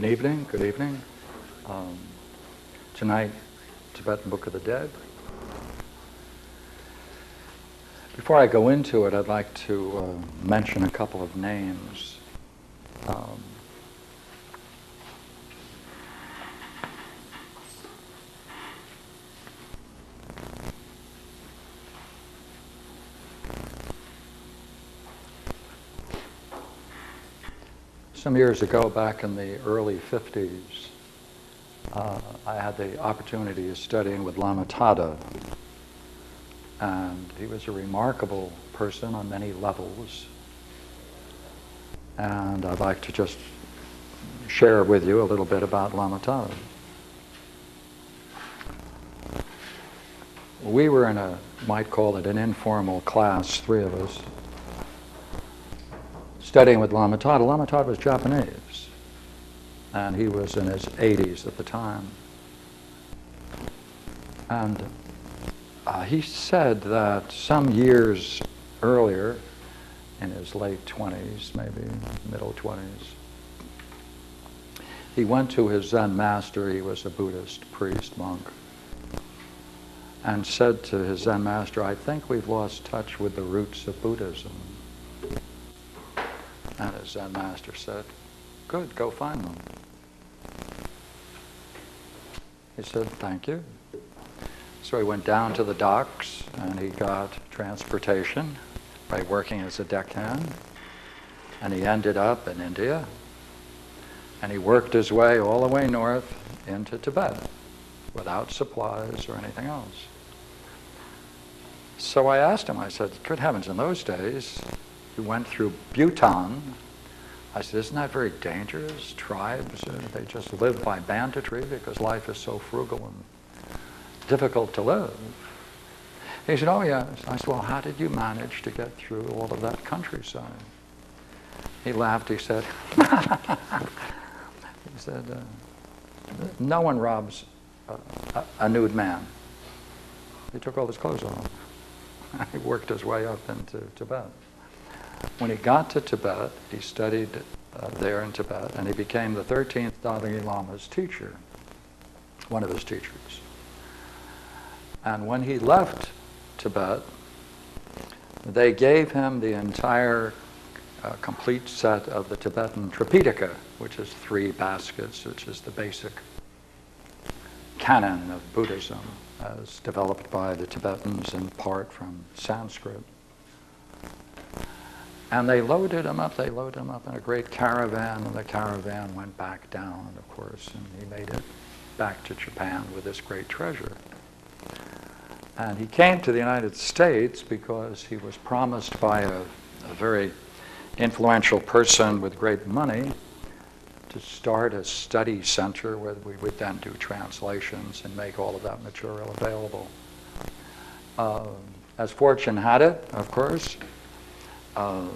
Good evening, good evening. Um, tonight, Tibetan Book of the Dead. Before I go into it, I'd like to uh, mention a couple of names. Some years ago, back in the early 50s, uh, I had the opportunity of studying with Lama Tada. And he was a remarkable person on many levels. And I'd like to just share with you a little bit about Lama Tada. We were in a, might call it an informal class, three of us, studying with Lama Tada. Lama Tada was Japanese, and he was in his 80s at the time. And uh, he said that some years earlier, in his late 20s, maybe middle 20s, he went to his Zen master, he was a Buddhist priest, monk, and said to his Zen master, I think we've lost touch with the roots of Buddhism. His Zen master said, Good, go find them. He said, Thank you. So he went down to the docks and he got transportation by working as a deckhand. And he ended up in India. And he worked his way all the way north into Tibet without supplies or anything else. So I asked him, I said, Good heavens, in those days, we went through Bhutan. I said, isn't that very dangerous? Tribes, they just live by banditry because life is so frugal and difficult to live. He said, oh yes. I said, well, how did you manage to get through all of that countryside? He laughed. He said, he said, uh, no one robs a, a, a nude man. He took all his clothes off. he worked his way up into Tibet. When he got to Tibet, he studied uh, there in Tibet, and he became the 13th Dalai Lama's teacher, one of his teachers. And when he left Tibet, they gave him the entire uh, complete set of the Tibetan Tripitaka, which is three baskets, which is the basic canon of Buddhism as developed by the Tibetans in part from Sanskrit. And they loaded him up, they loaded him up in a great caravan, and the caravan went back down, of course, and he made it back to Japan with this great treasure. And he came to the United States because he was promised by a, a very influential person with great money to start a study center where we would then do translations and make all of that material available. Uh, as fortune had it, of course, uh,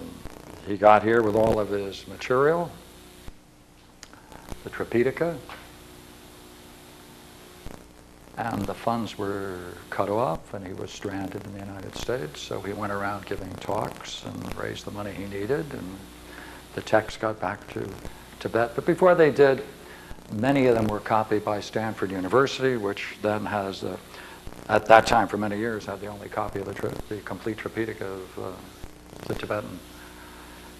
he got here with all of his material, the Tripitaka, and the funds were cut off and he was stranded in the United States. So he went around giving talks and raised the money he needed and the text got back to Tibet. But before they did, many of them were copied by Stanford University, which then has, a, at that time for many years, had the only copy of the, the complete Tripitaka of uh, the Tibetan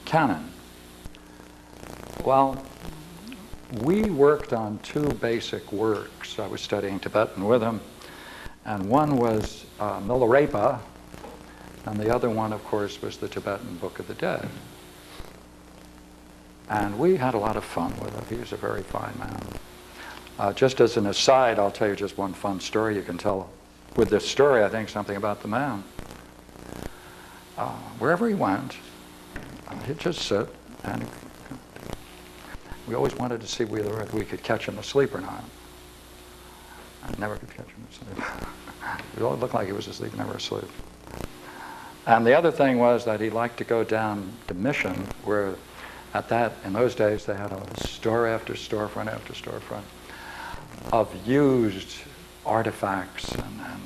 canon. Well, we worked on two basic works. I was studying Tibetan with him, and one was uh, Milarepa, and the other one, of course, was the Tibetan Book of the Dead. And we had a lot of fun with him. He was a very fine man. Uh, just as an aside, I'll tell you just one fun story. You can tell with this story, I think, something about the man. Uh, wherever he went, uh, he'd just sit and we always wanted to see whether we could catch him asleep or not. I never could catch him asleep. it all looked like he was asleep, never asleep. And the other thing was that he liked to go down to Mission, where at that, in those days, they had a store after storefront after storefront of used artifacts and, and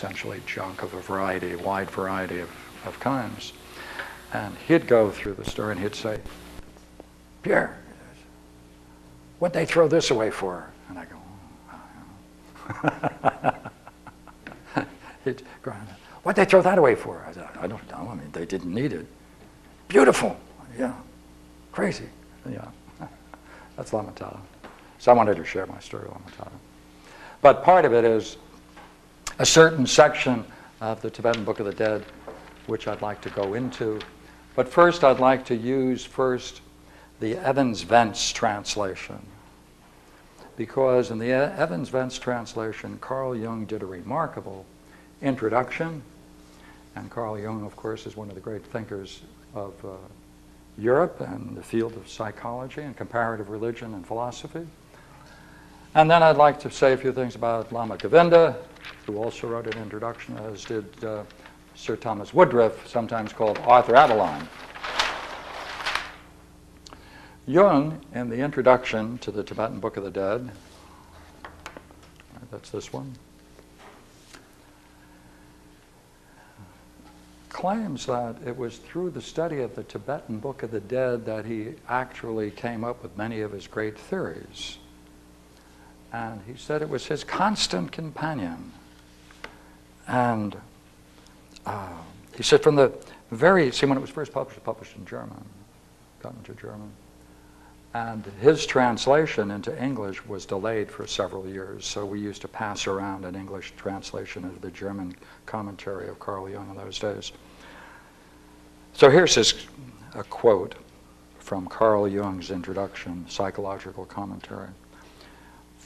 essentially junk of a variety, a wide variety of, of kinds. And he'd go through the store and he'd say, Pierre, What'd they throw this away for? And I go, oh, He'd What'd they throw that away for? I said, I don't know. I mean, they didn't need it. Beautiful. Yeah. Crazy. Yeah. That's La. So I wanted to share my story with La. But part of it is a certain section of the Tibetan Book of the Dead, which I'd like to go into. But first, I'd like to use first the Evans Wentz translation. Because in the Evans Wentz translation, Carl Jung did a remarkable introduction. And Carl Jung, of course, is one of the great thinkers of uh, Europe and the field of psychology and comparative religion and philosophy. And then I'd like to say a few things about Lama Govinda, who also wrote an introduction, as did uh, Sir Thomas Woodroffe, sometimes called Arthur Avalon. Jung, in the introduction to the Tibetan Book of the Dead, that's this one, claims that it was through the study of the Tibetan Book of the Dead that he actually came up with many of his great theories. And he said it was his constant companion. And uh, he said from the very, see, when it was first published, was published in German, got into German. And his translation into English was delayed for several years, so we used to pass around an English translation of the German commentary of Carl Jung in those days. So here's his, a quote from Carl Jung's introduction, Psychological Commentary.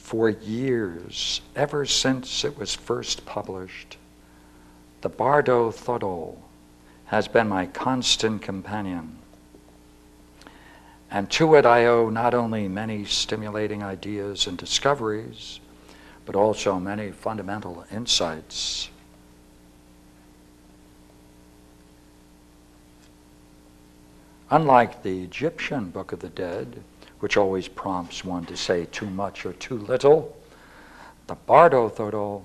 For years, ever since it was first published, the Bardo Thodol has been my constant companion and to it I owe not only many stimulating ideas and discoveries, but also many fundamental insights. Unlike the Egyptian Book of the Dead, which always prompts one to say too much or too little, the Bardo Thodol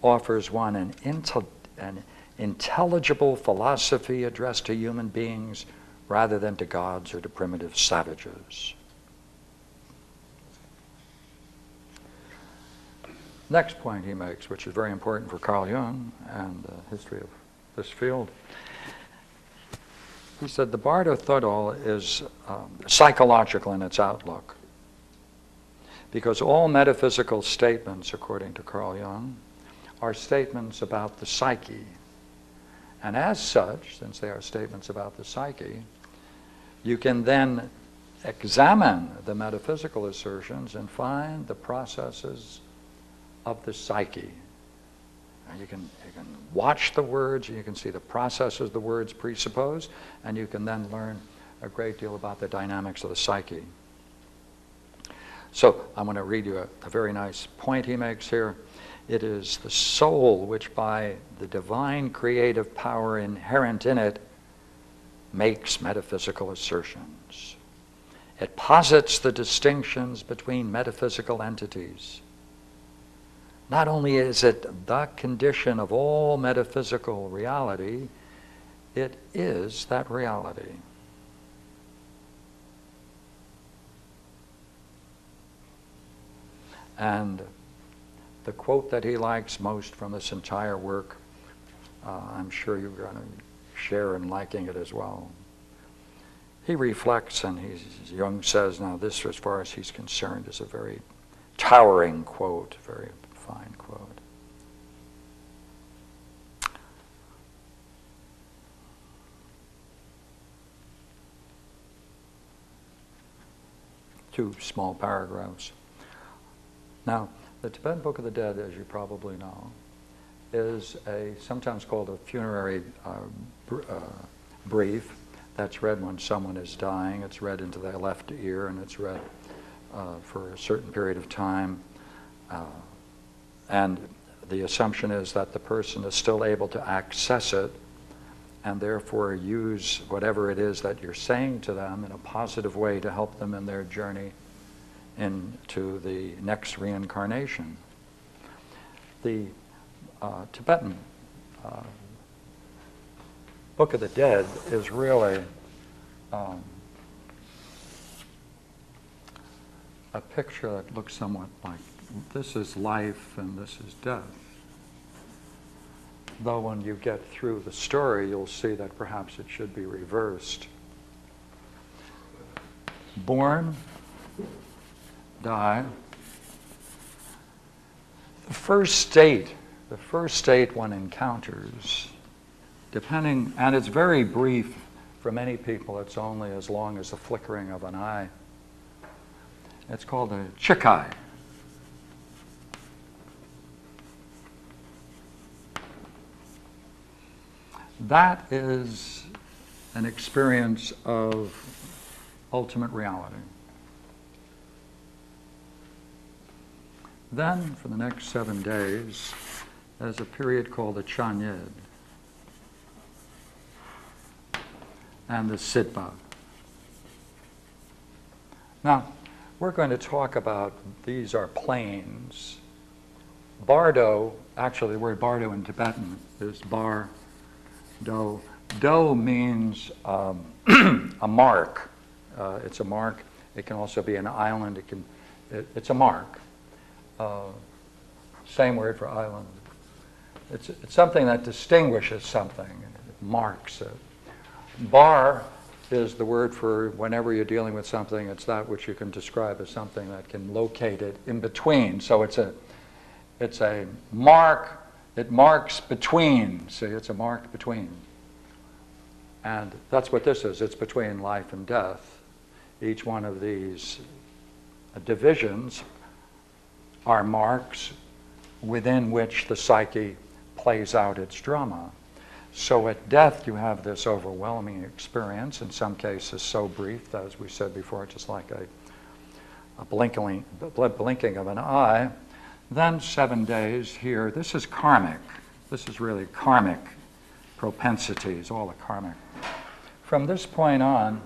offers one an, intel- an intelligible philosophy addressed to human beings rather than to gods or to primitive savages. Next point he makes, which is very important for Carl Jung and the history of this field, he said the Bardo Thodol is um, psychological in its outlook. Because all metaphysical statements, according to Carl Jung, are statements about the psyche. And as such, since they are statements about the psyche, you can then examine the metaphysical assertions and find the processes of the psyche. You can, you can watch the words, you can see the processes the words presuppose, and you can then learn a great deal about the dynamics of the psyche. So I'm going to read you a, a very nice point he makes here. It is the soul which, by the divine creative power inherent in it, makes metaphysical assertions. It posits the distinctions between metaphysical entities. Not only is it the condition of all metaphysical reality, it is that reality. And the quote that he likes most from this entire work, uh, I'm sure you're going to share in liking it as well. He reflects and he's, Jung says, now this, as far as he's concerned, is a very towering quote, very fine quote. Two small paragraphs. Now, the Tibetan Book of the Dead, as you probably know, is a sometimes called a funerary uh, br- uh, brief that's read when someone is dying. It's read into the left ear and it's read uh, for a certain period of time. Uh, and the assumption is that the person is still able to access it and therefore use whatever it is that you're saying to them in a positive way to help them in their journey into the next reincarnation. The uh, Tibetan uh, Book of the Dead is really um, a picture that looks somewhat like this is life and this is death. Though when you get through the story, you'll see that perhaps it should be reversed. Born, die. The first state, the first state one encounters, depending, and it's very brief for many people, it's only as long as the flickering of an eye. It's called a chikai. That is an experience of ultimate reality. Then, for the next seven days, there's a period called the Chanyid and the Sidpa. Now, we're going to talk about these are planes. Bardo, actually, the word bardo in Tibetan is bar do. Do means um, a mark. Uh, it's a mark. It can also be an island. It can. It, it's a mark. Uh, same word for island. It's, it's something that distinguishes something. It marks it. Bar is the word for whenever you're dealing with something, it's that which you can describe as something that can locate it in between. So it's a, it's a mark it marks between. See, it's a mark between. And that's what this is. It's between life and death. Each one of these divisions are marks within which the psyche plays out its drama. So at death, you have this overwhelming experience, in some cases so brief, as we said before, just like a, a blinking, blinking of an eye. Then seven days here. This is karmic. This is really karmic propensities, all the karmic. From this point on,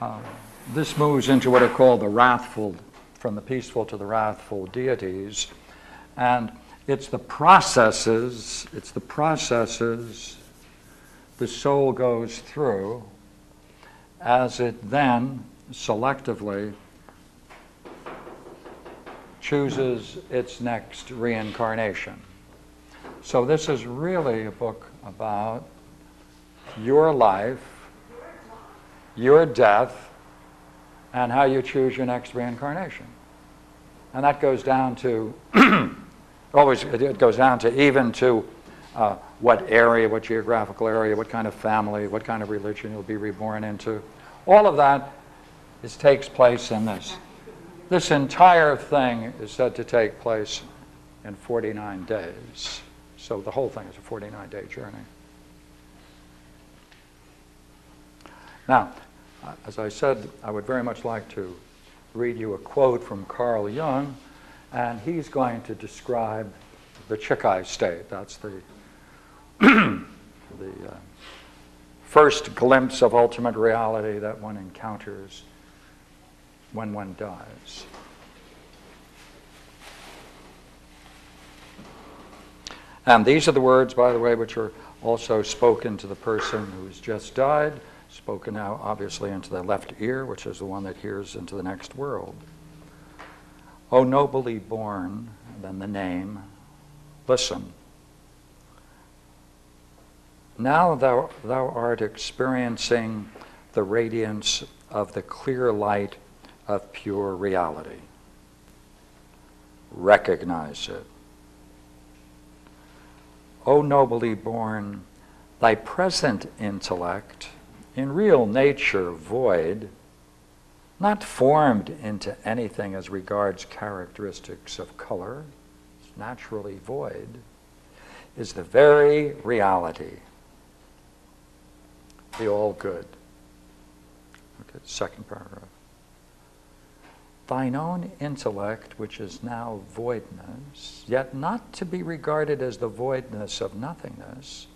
uh, this moves into what are called the wrathful, from the peaceful to the wrathful deities. And it's the processes, it's the processes the soul goes through as it then selectively chooses its next reincarnation. So, this is really a book about your life, your death, and how you choose your next reincarnation. And that goes down to, always, it goes down to even to uh, what area, what geographical area, what kind of family, what kind of religion you'll be reborn into. All of that is, takes place in this. This entire thing is said to take place in 49 days. So the whole thing is a 49 day journey. Now, as I said, I would very much like to read you a quote from Carl Jung, and he's going to describe the Chikai state. That's the, the uh, first glimpse of ultimate reality that one encounters when one dies. And these are the words, by the way, which are also spoken to the person who has just died, spoken now obviously into the left ear, which is the one that hears into the next world. O nobly born, then the name, listen. Now thou, thou art experiencing the radiance of the clear light of pure reality. Recognize it. O nobly born, thy present intellect, in real nature void, not formed into anything as regards characteristics of color, naturally void, is the very reality, the all good. Okay, second paragraph thine own intellect, which is now voidness, yet not to be regarded as the voidness of nothingness,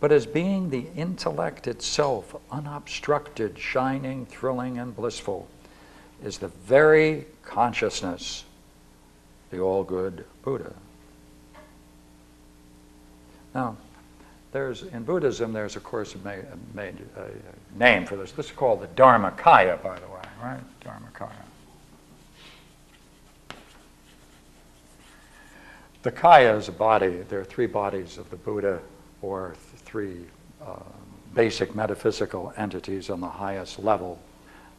but as being the intellect itself, unobstructed, shining, thrilling, and blissful, is the very consciousness, the all good Buddha. Now, there's in Buddhism, there's of course a, made, a, a name for this. This is called the Dharmakaya, by the way right? Dharmakaya. The kaya is a body. There are three bodies of the Buddha, or th- three uh, basic metaphysical entities on the highest level,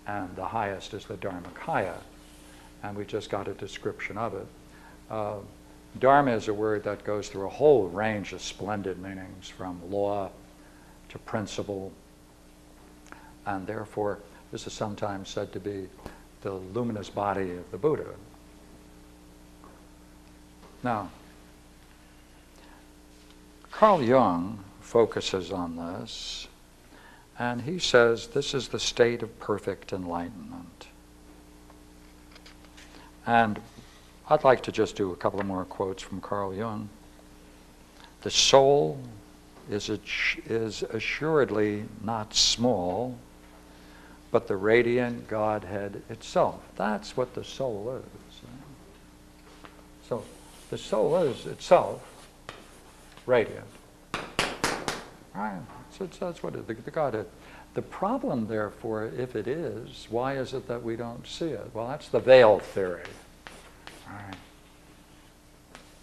and the highest is the Dharmakaya, and we just got a description of it. Uh, Dharma is a word that goes through a whole range of splendid meanings, from law to principle, and therefore this is sometimes said to be the luminous body of the Buddha. Now, Carl Jung focuses on this, and he says this is the state of perfect enlightenment. And I'd like to just do a couple of more quotes from Carl Jung. The soul is, is assuredly not small, but the radiant Godhead itself. That's what the soul is. The soul is itself radiant. Right? So that's what it, the, the Godhead. The problem, therefore, if it is, why is it that we don't see it? Well, that's the veil theory. Right.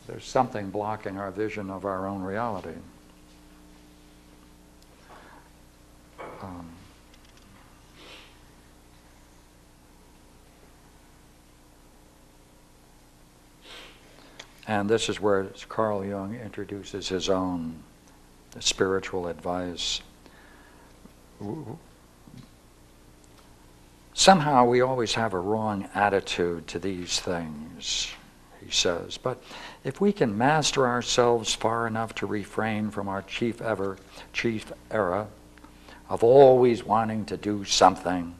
There's something blocking our vision of our own reality. Um, and this is where Carl Jung introduces his own spiritual advice. Somehow we always have a wrong attitude to these things, he says. But if we can master ourselves far enough to refrain from our chief ever, chief error of always wanting to do something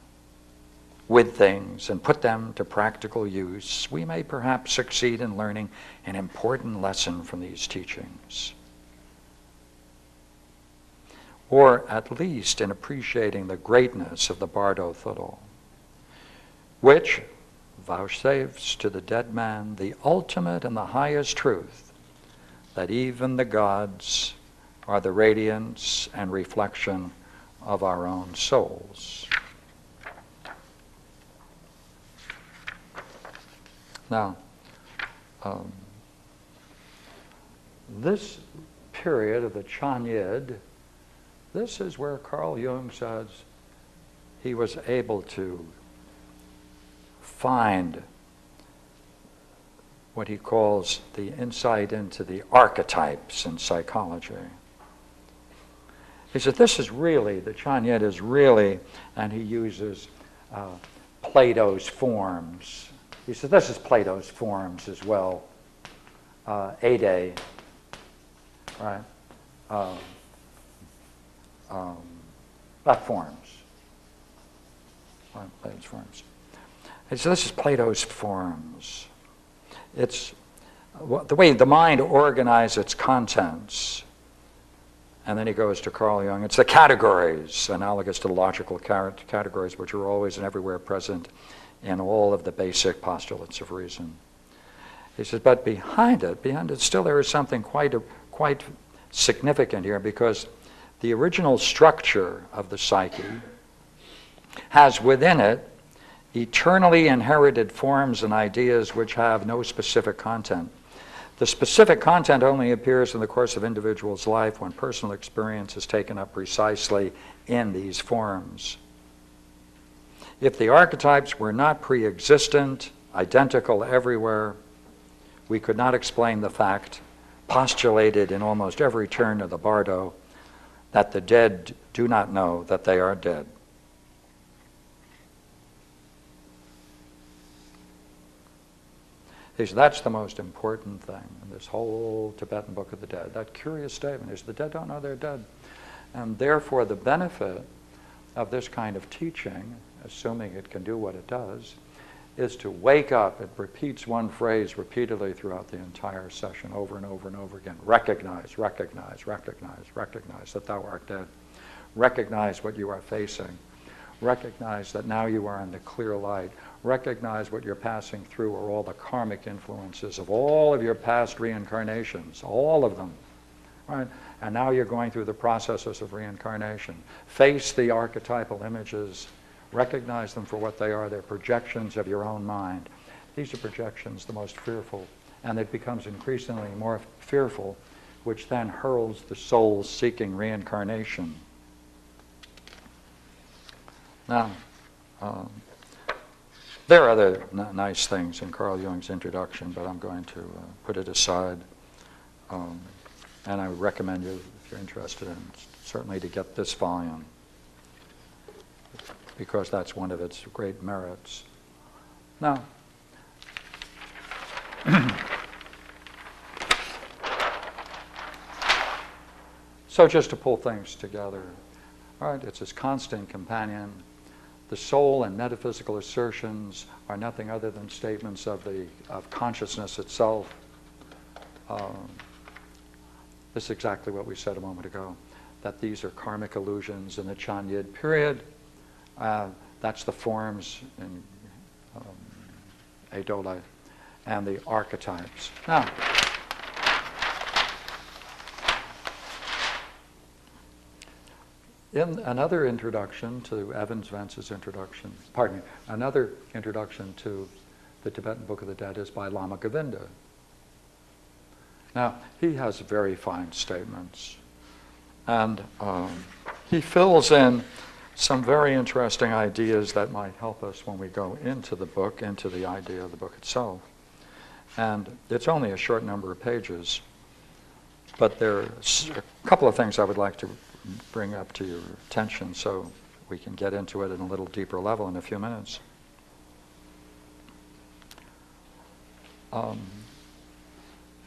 with things and put them to practical use, we may perhaps succeed in learning an important lesson from these teachings. Or at least in appreciating the greatness of the Bardo Thodol, which vouchsafes to the dead man the ultimate and the highest truth that even the gods are the radiance and reflection of our own souls. Now, um, this period of the Chanyid, this is where Carl Jung says he was able to find what he calls the insight into the archetypes in psychology. He said, This is really, the Chanyid is really, and he uses uh, Plato's forms. He said, This is Plato's forms as well. Uh, Ade, right? Um, um, not forms. Right, Plato's forms. He said, This is Plato's forms. It's the way the mind organizes its contents and then he goes to Carl Jung. It's the categories, analogous to logical categories, which are always and everywhere present in all of the basic postulates of reason. He says, but behind it, behind it, still there is something quite, quite significant here because the original structure of the psyche has within it eternally inherited forms and ideas which have no specific content. The specific content only appears in the course of individual's life when personal experience is taken up precisely in these forms. If the archetypes were not pre existent, identical everywhere, we could not explain the fact, postulated in almost every turn of the bardo, that the dead do not know that they are dead. that's the most important thing in this whole Tibetan Book of the Dead. That curious statement is the dead don't know they're dead. And therefore, the benefit of this kind of teaching, assuming it can do what it does, is to wake up. It repeats one phrase repeatedly throughout the entire session, over and over and over again. Recognize, recognize, recognize, recognize that thou art dead. Recognize what you are facing. Recognize that now you are in the clear light recognize what you're passing through are all the karmic influences of all of your past reincarnations, all of them. Right? And now you're going through the processes of reincarnation. Face the archetypal images, Recognize them for what they are. They're projections of your own mind. These are projections, the most fearful. And it becomes increasingly more fearful, which then hurls the soul seeking reincarnation. Now, um, there are other n- nice things in Carl Jung's introduction, but I'm going to uh, put it aside. Um, and I would recommend you, if you're interested in, certainly to get this volume, because that's one of its great merits. Now, so just to pull things together, all right, it's his constant companion. The soul and metaphysical assertions are nothing other than statements of the of consciousness itself. Um, this is exactly what we said a moment ago, that these are karmic illusions in the Chanyid period. Uh, that's the forms in um, and the archetypes. Now, in another introduction to Evans Wentz's introduction, pardon me, another introduction to the Tibetan Book of the Dead is by Lama Govinda. Now, he has very fine statements, and um, he fills in some very interesting ideas that might help us when we go into the book, into the idea of the book itself. And it's only a short number of pages, but there's a couple of things I would like to bring up to your attention so we can get into it in a little deeper level in a few minutes. Um,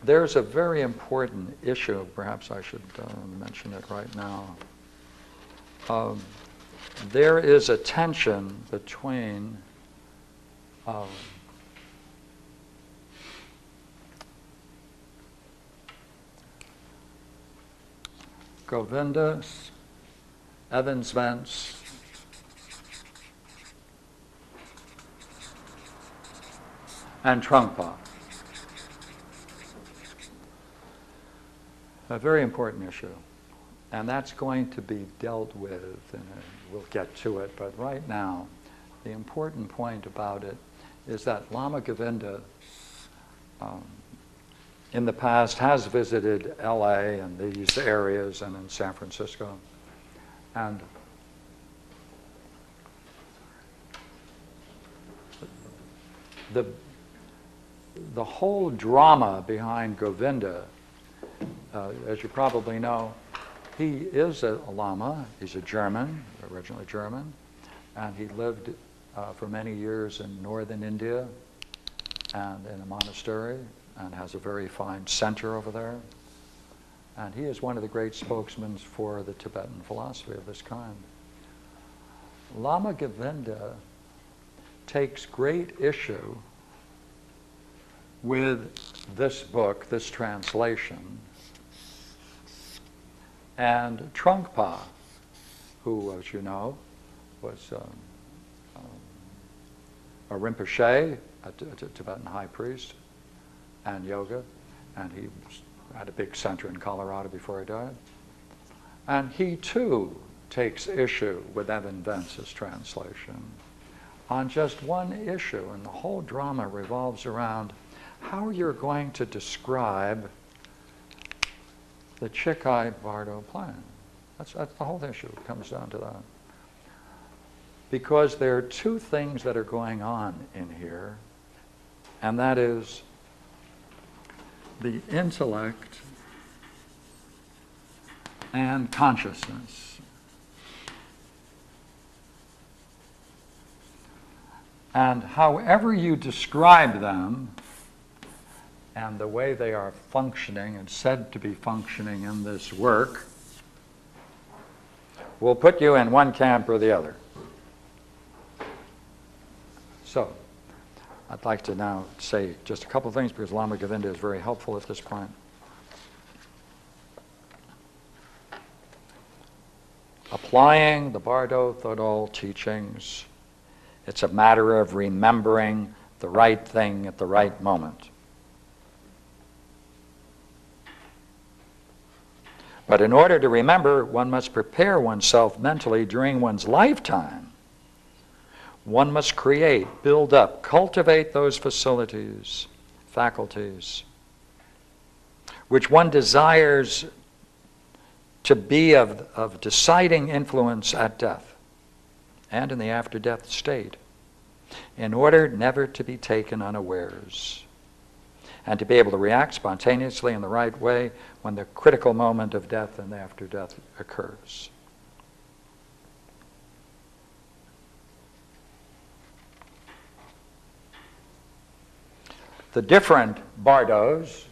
there's a very important issue, perhaps I should uh, mention it right now. Um, there is a tension between um, Govinda, Evans Wentz, and Trungpa. A very important issue. And that's going to be dealt with, and we'll get to it. But right now, the important point about it is that Lama Govinda, um, in the past, has visited LA and these areas and in San Francisco. And the, the whole drama behind Govinda uh, as you probably know, he is a, a, Lama. He's a German, originally German, and he lived uh, for many years in northern India and in a monastery and has a very fine center over there. And he is one of the great spokesmen for the Tibetan philosophy of this kind. Lama Govinda takes great issue with this book, this translation, and Trungpa, who, as you know, was um, um, a Rinpoche, a, Tibetan high priest, and yoga, and he had a big center in Colorado before he died. And he too takes issue with Evan Wentz's translation on just one issue, and the whole drama revolves around how you're going to describe the Chikai Bardo plan. That's, that's the whole issue. It comes down to that. Because there are two things that are going on in here, and that is the intellect and consciousness. And however you describe them, and the way they are functioning and said to be functioning in this work will put you in one camp or the other. So, I'd like to now say just a couple of things because Lama Govinda is very helpful at this point. Applying the Bardo Thodol teachings, it's a matter of remembering the right thing at the right moment. But in order to remember, one must prepare oneself mentally during one's lifetime. One must create, build up, cultivate those facilities, faculties, which one desires to be of, of deciding influence at death and in the after death state, in order never to be taken unawares and to be able to react spontaneously in the right way when the critical moment of death and after death occurs. The different bardos,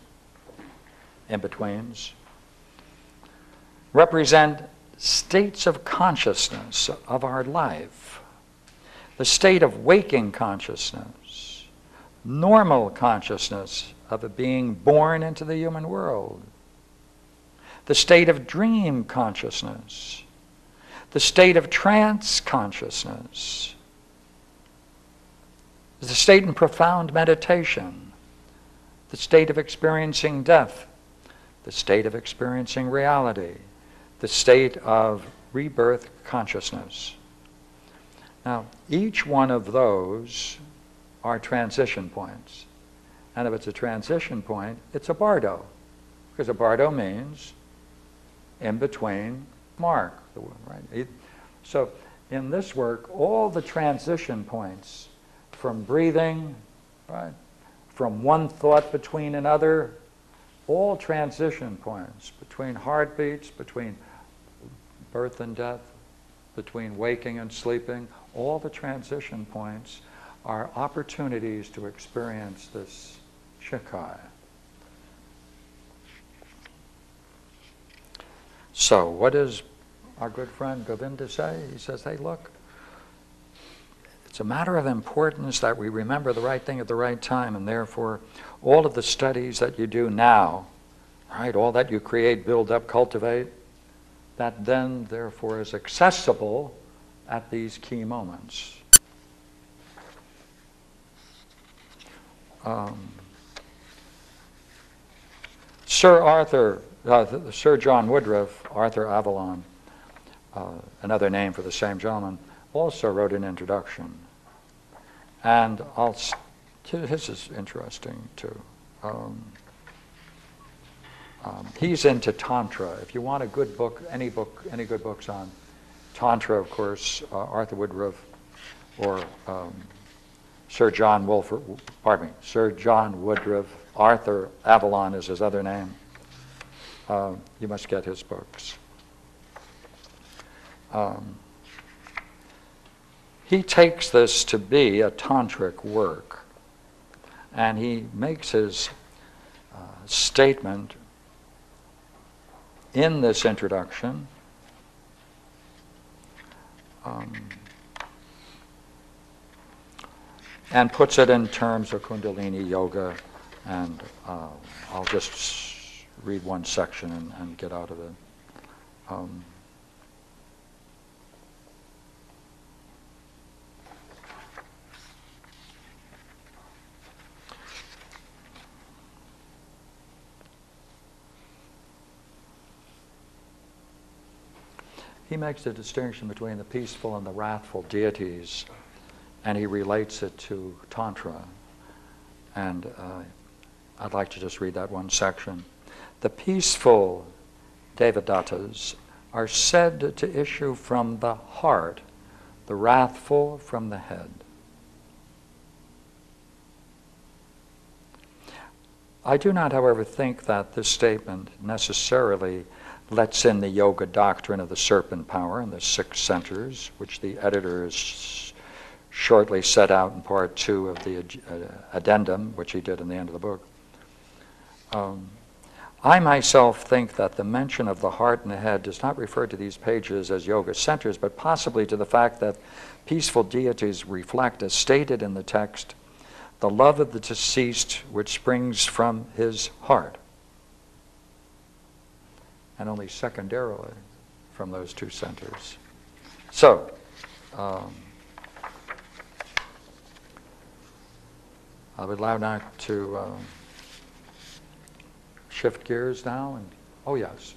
in betweens, represent states of consciousness of our life. The state of waking consciousness, normal consciousness of a being born into the human world, the state of dream consciousness, the state of trance consciousness, the state in profound meditation, the state of experiencing death, the state of experiencing reality, the state of rebirth consciousness. Now, each one of those are transition points. And if it's a transition point, it's a bardo. Because a bardo means in between mark. Right? So in this work, all the transition points from breathing, right, from one thought between another, all transition points between heartbeats, between birth and death, between waking and sleeping, all the transition points are opportunities to experience this So, what does our good friend Govinda say? He says, hey, look, it's a matter of importance that we remember the right thing at the right time, and therefore, all of the studies that you do now, right, all that you create, build up, cultivate, that then, therefore, is accessible at these key moments. Um, Sir Arthur, uh, Sir John Woodroffe, Arthur Avalon, uh, another name for the same gentleman, also wrote an introduction. And I'll, this is interesting too. Um, um, he's into Tantra. If you want a good book, any book, any good books on Tantra, of course, uh, Arthur Woodroffe or um, Sir John Wolford, pardon me, Sir John Woodroffe Arthur Avalon is his other name. Uh, you must get his books. Um, he takes this to be a tantric work, and he makes his uh, statement in this introduction. Um, and puts it in terms of Kundalini Yoga and uh, I'll just read one section and, and get out of it. Um, he makes a distinction between the peaceful and the wrathful deities, and he relates it to Tantra. And uh, I'd like to just read that one section. The peaceful Devatas are said to issue from the heart, the wrathful from the head. I do not, however, think that this statement necessarily lets in the yoga doctrine of the serpent power and the six centers, which the editor has shortly set out in part two of the uh, addendum, which he did in the end of the book. Um, I myself think that the mention of the heart and the head does not refer to these pages as yoga centers, but possibly to the fact that peaceful deities reflect, as stated in the text, the love of the deceased which springs from his heart, and only secondarily from those two centers. So, um, I would allow now to. Um, shift gears now? And oh yes,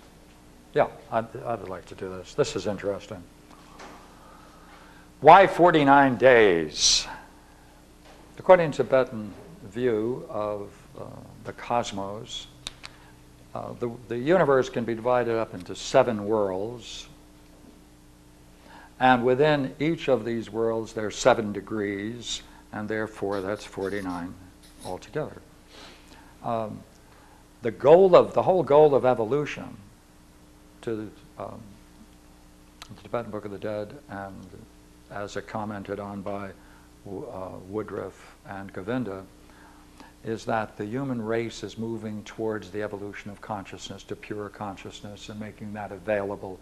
yeah, I'd, I'd like to do this. This is interesting. Why 49 days? According to Tibetan view of uh, the cosmos, uh, the, the universe can be divided up into seven worlds. And within each of these worlds, there are seven degrees, and therefore that's 49 altogether. Um, the goal of the whole goal of evolution to um, the Tibetan Book of the Dead and as commented on by uh, Woodroffe and Govinda is that the human race is moving towards the evolution of consciousness to pure consciousness and making that available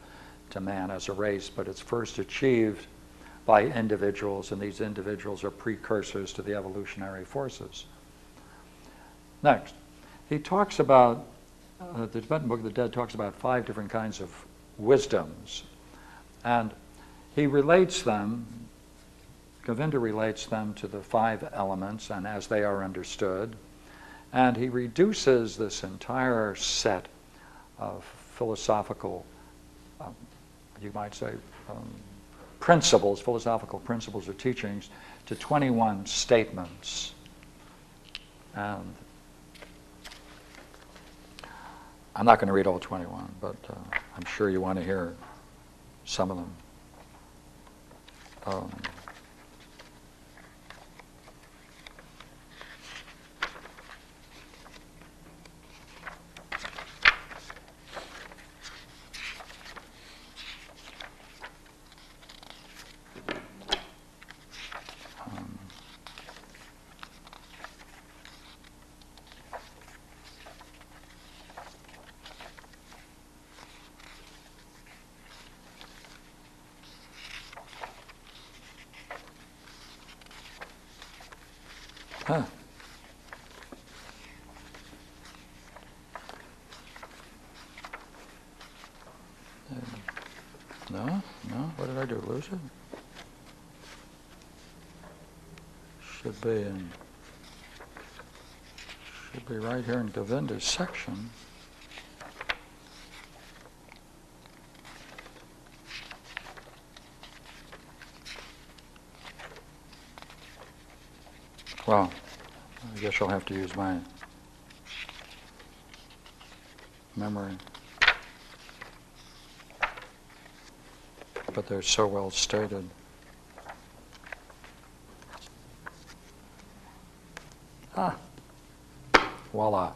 to man as a race. But it's first achieved by individuals, and these individuals are precursors to the evolutionary forces. Next, he talks about, uh, the Tibetan Book of the Dead talks about five different kinds of wisdoms. And he relates them Govinda relates them to the five elements and as they are understood. And he reduces this entire set of philosophical, um, you might say, um, principles, philosophical principles or teachings, to 21 statements. And I'm not going to read all 21, but uh, I'm sure you want to hear some of them. Um, Huh. No, no. What it? Should be in. Should be right here in Govinda's section. Well, I guess I'll have to use my memory. But they're so well stated. Ah, voila.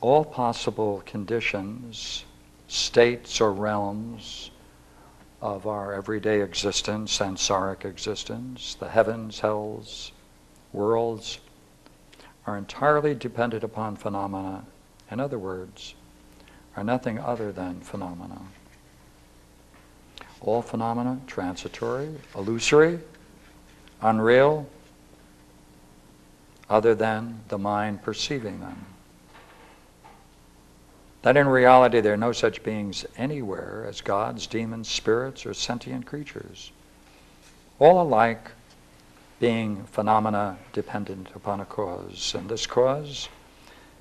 All possible conditions, states, or realms of our everyday existence, samsaric existence, the heavens, hells, worlds, are entirely dependent upon phenomena. In other words, are nothing other than phenomena. All phenomena transitory, illusory, unreal, other than the mind perceiving them that in reality there are no such beings anywhere as gods, demons, spirits, or sentient creatures, all alike being phenomena dependent upon a cause. And this cause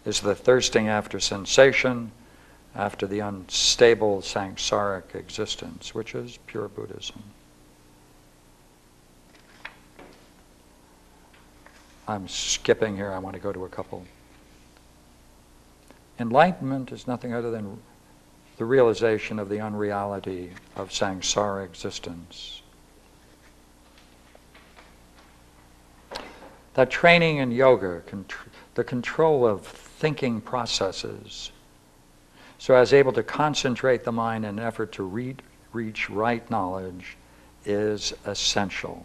is the thirsting after sensation, after the unstable samsaric existence, which is pure Buddhism. I'm skipping here, I want to go to a couple. Enlightenment is nothing other than the realization of the unreality of samsara existence. That training in yoga, the control of thinking processes, so as able to concentrate the mind in an effort to read, reach right knowledge, is essential.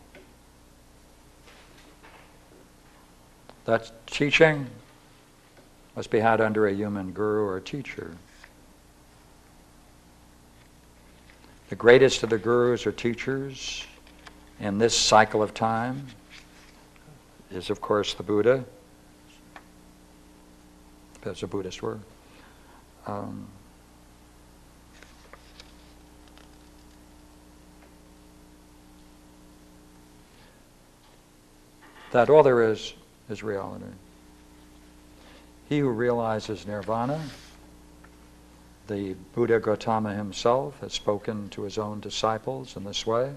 That teaching must be had under a human guru or teacher. The greatest of the gurus or teachers in this cycle of time is, of course, the Buddha. That's a Buddhist word. Um, that all there is is reality. He who realizes nirvana The Buddha Gautama himself has spoken to his own disciples in this way.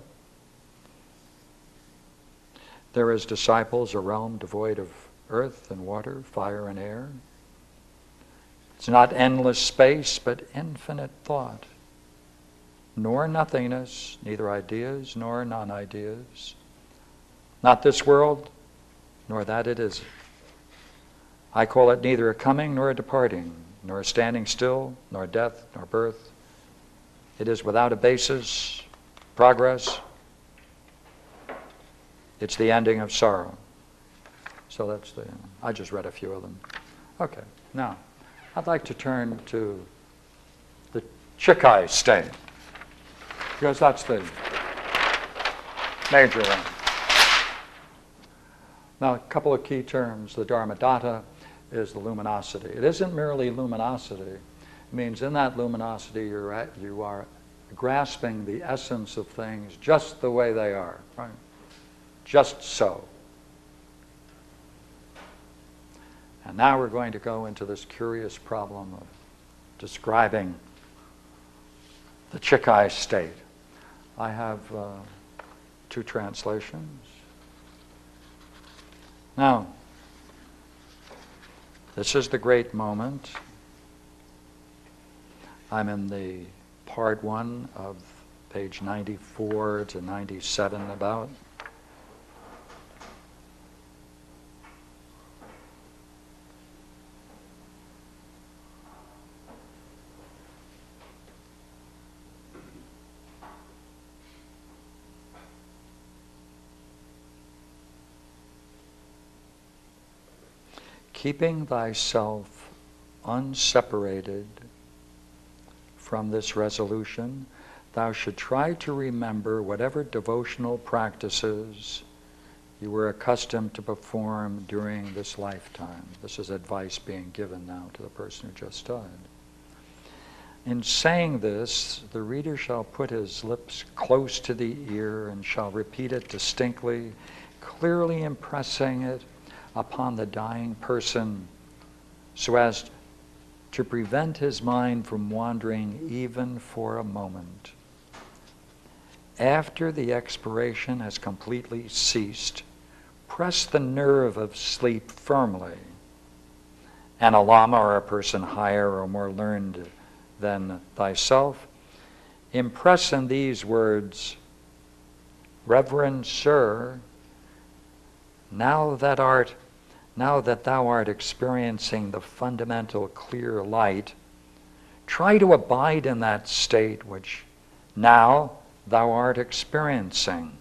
There is disciples a realm devoid of earth and water, fire and air. It's not endless space, but infinite thought, nor nothingness, neither ideas nor non ideas. Not this world, nor that it is. I call it neither a coming nor a departing, nor a standing still, nor death, nor birth. It is without a basis, progress. It's the ending of sorrow. So that's the, I just read a few of them. Okay, now, I'd like to turn to the Chikai state, because that's the major one. Now, a couple of key terms. The Dharmadhatu is the luminosity. It isn't merely luminosity. It means in that luminosity you're at, you are grasping the essence of things just the way they are, right? Just so. And now we're going to go into this curious problem of describing the Chikai state. I have uh, two translations. Now, this is the great moment. I'm in the part one of page 94 to 97 about. Keeping thyself unseparated from this resolution, thou should try to remember whatever devotional practices you were accustomed to perform during this lifetime. This is advice being given now to the person who just died. In saying this, the reader shall put his lips close to the ear and shall repeat it distinctly, clearly impressing it upon the dying person so as to prevent his mind from wandering even for a moment. After the expiration has completely ceased, press the nerve of sleep firmly. And a lama or a person higher or more learned than thyself, impress in these words, Reverend Sir, now that art now that thou art experiencing the fundamental clear light, try to abide in that state which now thou art experiencing.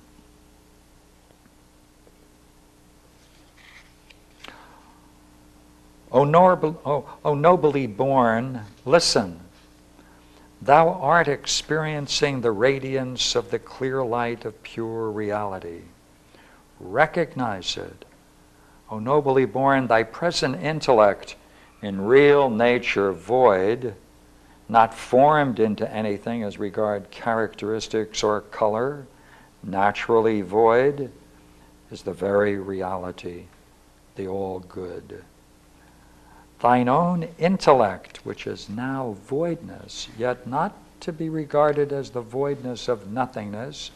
O, o, o nobly born, listen. Thou art experiencing the radiance of the clear light of pure reality. Recognize it O nobly born, thy present intellect in real nature void, not formed into anything as regard characteristics or color, naturally void, is the very reality, the all good. Thine own intellect, which is now voidness, yet not to be regarded as the voidness of nothingness,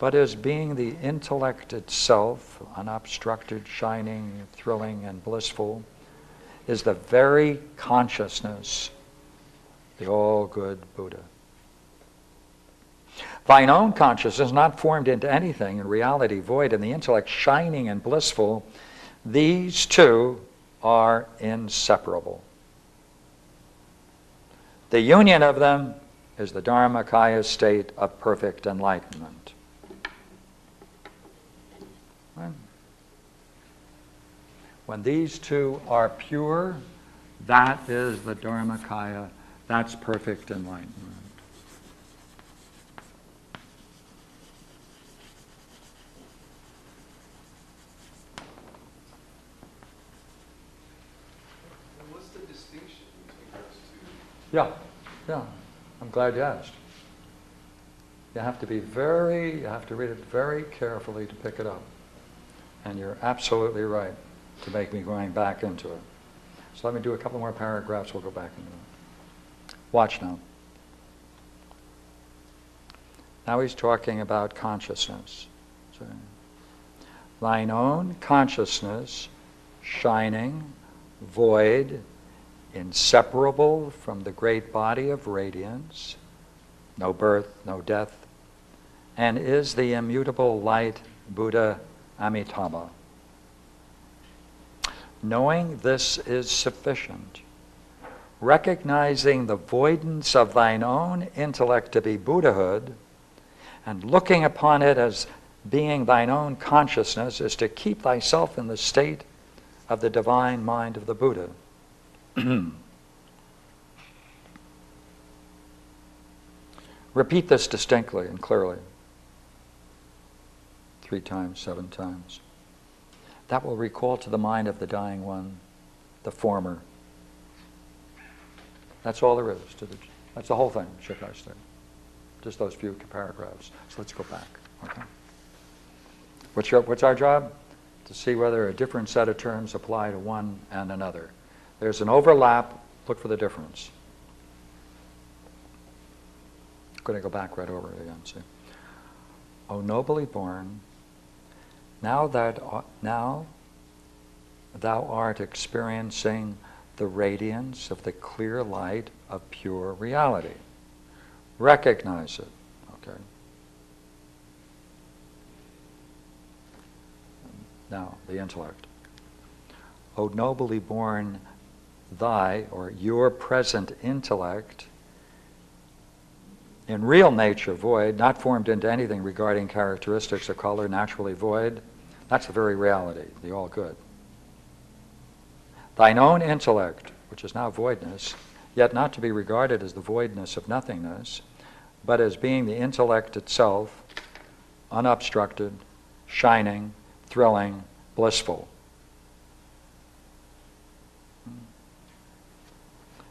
but as being the intellect itself, unobstructed, shining, thrilling, and blissful, is the very consciousness, the all good Buddha. Thine own consciousness, not formed into anything, in reality void, and the intellect shining and blissful, these two are inseparable. The union of them is the Dharmakaya state of perfect enlightenment. When these two are pure, that is the Dharmakaya, that's perfect enlightenment. what's the distinction between those two? Yeah, yeah. I'm glad you asked. You have to be very, you have to read it very carefully to pick it up. And you're absolutely right to make me going back into it. So let me do a couple more paragraphs, we'll go back into it. Watch now. Now he's talking about consciousness. So, thine own consciousness, shining, void, inseparable from the great body of radiance, no birth, no death, and is the immutable light Buddha Amitabha. Knowing this is sufficient, recognizing the voidance of thine own intellect to be Buddhahood, and looking upon it as being thine own consciousness is to keep thyself in the state of the divine mind of the Buddha. Repeat this distinctly and clearly. Three times, seven times. That will recall to the mind of the dying one the former. That's all there is to the. That's the whole thing, Shikashta. Just those few paragraphs. So let's go back. Okay. What's, your, what's our job? To see whether a different set of terms apply to one and another. There's an overlap. Look for the difference. I'm going to go back right over it again. See. O nobly born, now that uh, now thou art experiencing the radiance of the clear light of pure reality. Recognize it. Okay. Now, the intellect. O nobly born, thy or your present intellect, in real nature void, not formed into anything regarding characteristics of color, naturally void, that's the very reality, the all good. Thine own intellect, which is now voidness, yet not to be regarded as the voidness of nothingness, but as being the intellect itself, unobstructed, shining, thrilling, blissful.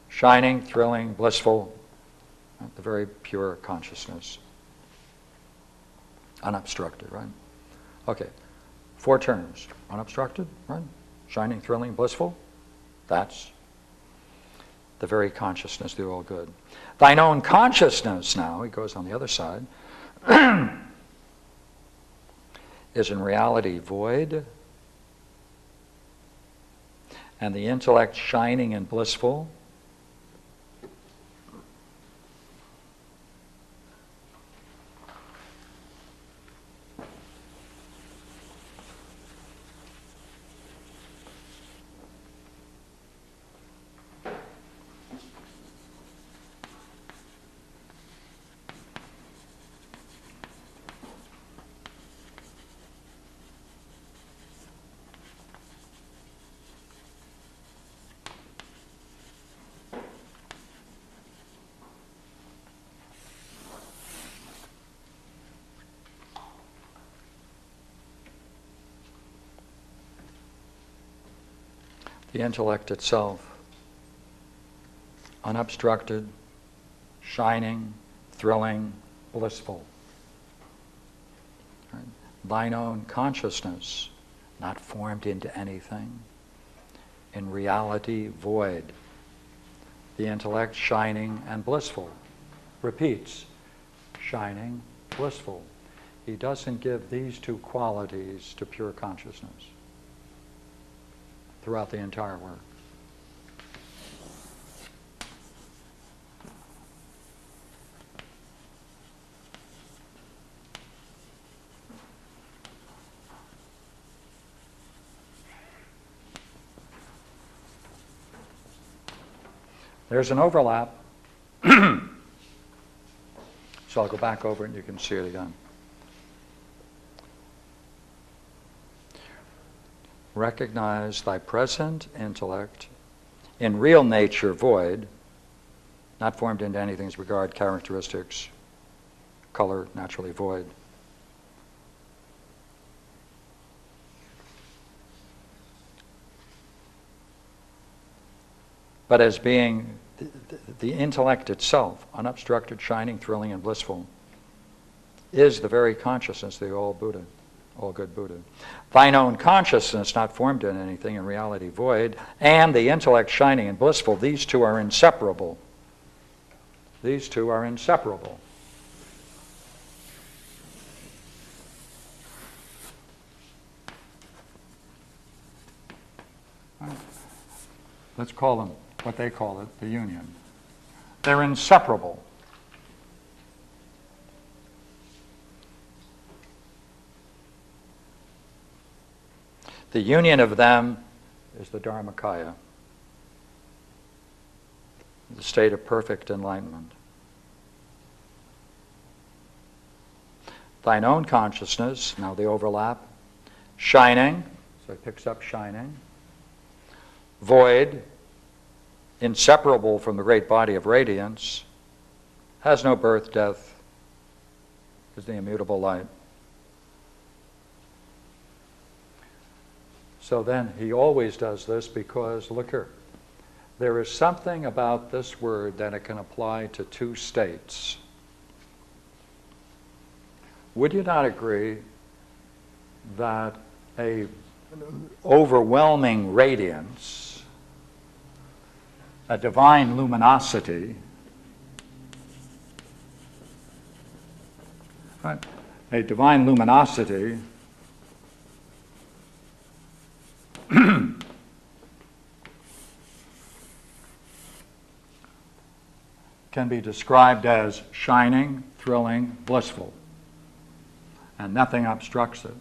Shining, thrilling, blissful, the very pure consciousness. Unobstructed, right? Okay. Four terms. Unobstructed, right? Shining, thrilling, blissful. That's the very consciousness, the all good. Thine own consciousness, now, he goes on the other side, is in reality void, and the intellect shining and blissful. The intellect itself, unobstructed, shining, thrilling, blissful. Thine own consciousness, not formed into anything, in reality void. The intellect shining and blissful. Repeats, shining, blissful. He doesn't give these two qualities to pure consciousness throughout the entire work. There's an overlap. so I'll go back over it and you can see it again. Recognize thy present intellect in real nature void, not formed into anything's regard, characteristics, color, naturally void. But as being the, intellect itself, unobstructed, shining, thrilling, and blissful, is the very consciousness of the all Buddha all good Buddha. Thine own consciousness, not formed in anything, in reality void, and the intellect shining and blissful, these two are inseparable. These two are inseparable. Let's call them what they call it, the union. They're inseparable. The union of them is the Dharmakaya, the state of perfect enlightenment. Thine own consciousness, now the overlap, shining, so it picks up shining, void, inseparable from the great body of radiance, has no birth, death, is the immutable light. So then he always does this because, look here, there is something about this word that it can apply to two states. Would you not agree that a overwhelming radiance, a divine luminosity, right, a divine luminosity can be described as shining, thrilling, blissful, and nothing obstructs it.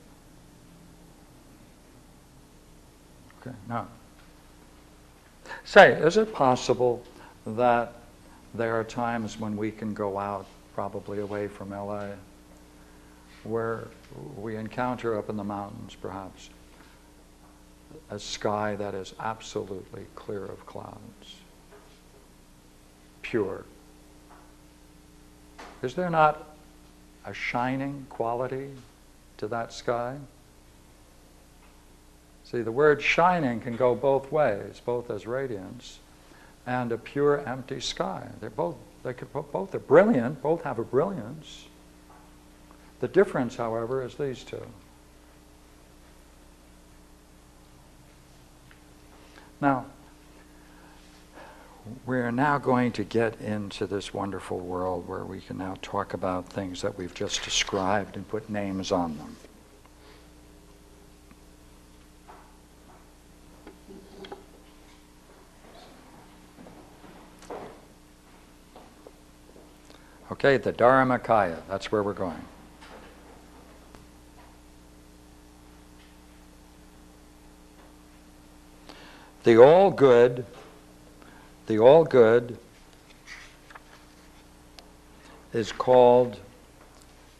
Okay, now, say, is it possible that there are times when we can go out, probably away from LA, where we encounter up in the mountains, perhaps, a sky that is absolutely clear of clouds, pure. Is there not a shining quality to that sky? See, the word shining can go both ways, both as radiance and a pure empty sky. They're both, they could, both are brilliant, both have a brilliance. The difference, however, is these two. Now, we're now going to get into this wonderful world where we can now talk about things that we've just described and put names on them. Okay, the Dharmakaya, that's where we're going. The all good, the all good is called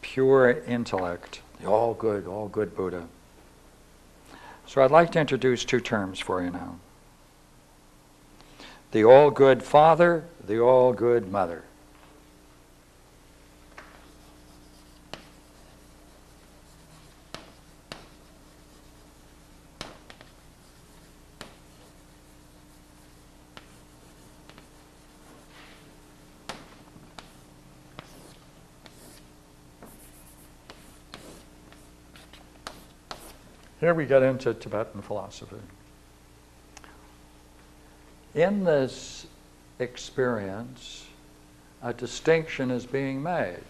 pure intellect, the all good, all good Buddha. So I'd like to introduce two terms for you now the all good father, the all good mother. We get into Tibetan philosophy. In this experience, a distinction is being made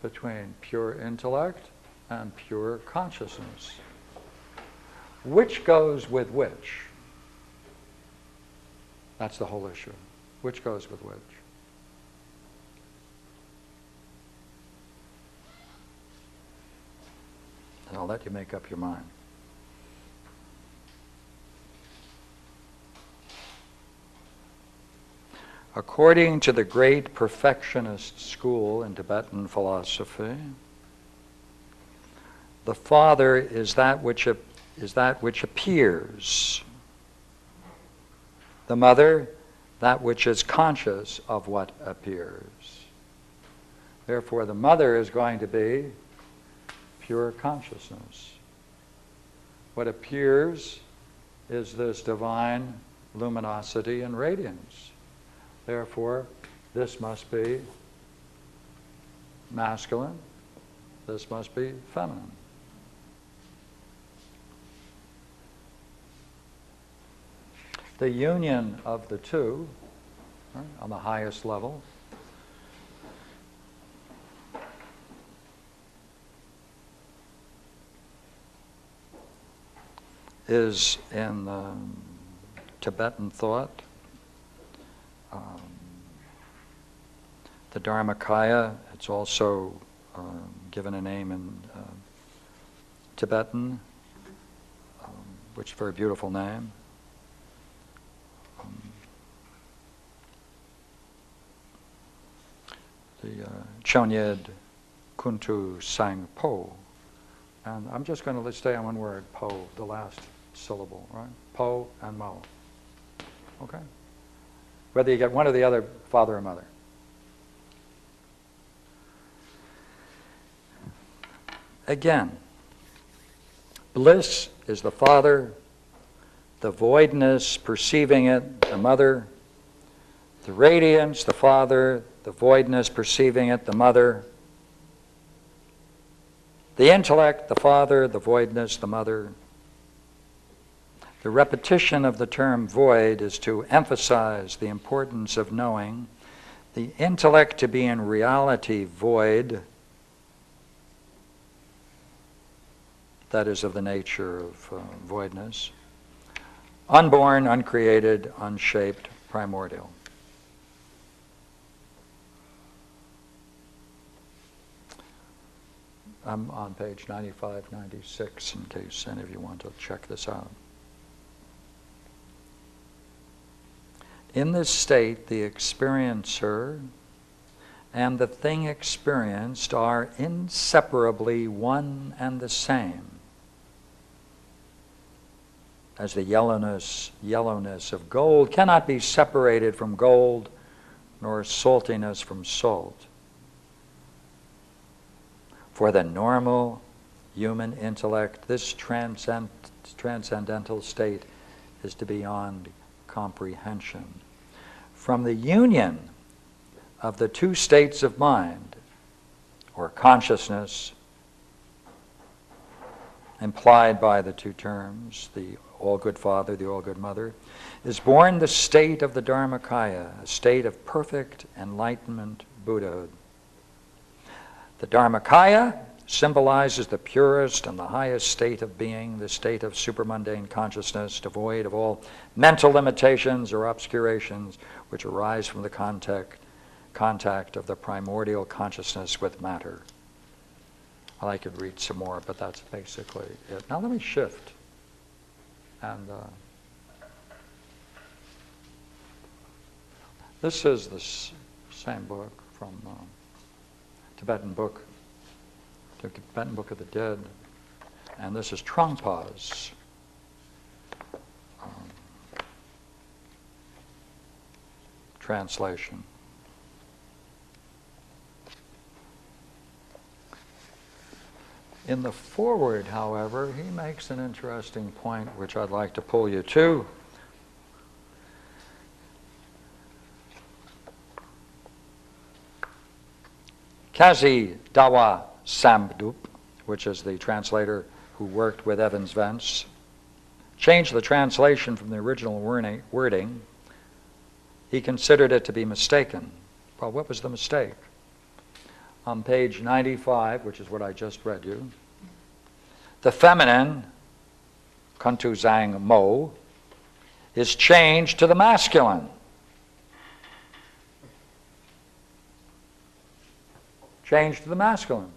between pure intellect and pure consciousness. Which goes with which? That's the whole issue. Which goes with which? I'll let you make up your mind. According to the great perfectionist school in Tibetan philosophy, the Father is that which, is that which appears. The Mother, that which is conscious of what appears. Therefore, the Mother is going to be pure consciousness. What appears is this divine luminosity and radiance. Therefore, this must be masculine, this must be feminine. The union of the two right, on the highest level. Is in um, Tibetan thought. Um, the Dharmakaya, it's also um, given a name in uh, Tibetan, um, which is a very beautiful name. Um, the uh, Chonyed Kuntu Sang Po. And I'm just going to stay on one word, Po, the last syllable, right? Po and Mo. Okay? Whether you get one or the other, father or mother. Again, bliss is the father, the voidness perceiving it, the mother, the radiance, the father, the voidness perceiving it, the mother, the intellect, the father, the voidness, the mother. The repetition of the term void is to emphasize the importance of knowing the intellect to be in reality void that is of the nature of uh, voidness. Unborn, uncreated, unshaped, primordial. I'm on page 95, 96 in case any of you want to check this out. In this state, the experiencer and the thing experienced are inseparably one and the same as the yellowness, yellowness of gold cannot be separated from gold, nor saltiness from salt. For the normal human intellect, this transcend, transcendental state is to beyond comprehension. From the union of the two states of mind, or consciousness, implied by the two terms, the all good father, the all good mother, is born the state of the Dharmakaya, a state of perfect enlightenment Buddhahood. The Dharmakaya symbolizes the purest and the highest state of being, the state of supermundane consciousness, devoid of all mental limitations or obscurations which arise from the contact, contact of the primordial consciousness with matter. Well, I could read some more, but that's basically it. Now let me shift. And uh, this is the same book from uh, Tibetan book, the Tibetan Book of the Dead, and this is Trungpa's um, translation. In the forward, however, he makes an interesting point which I'd like to pull you to. Kazi Dawa Samdup, which is the translator who worked with Evans Wentz, changed the translation from the original wording. He considered it to be mistaken. Well, what was the mistake? On page 95, which is what I just read you, the feminine, Kuntu Zhang Mo, is changed to the masculine. Changed to the masculine.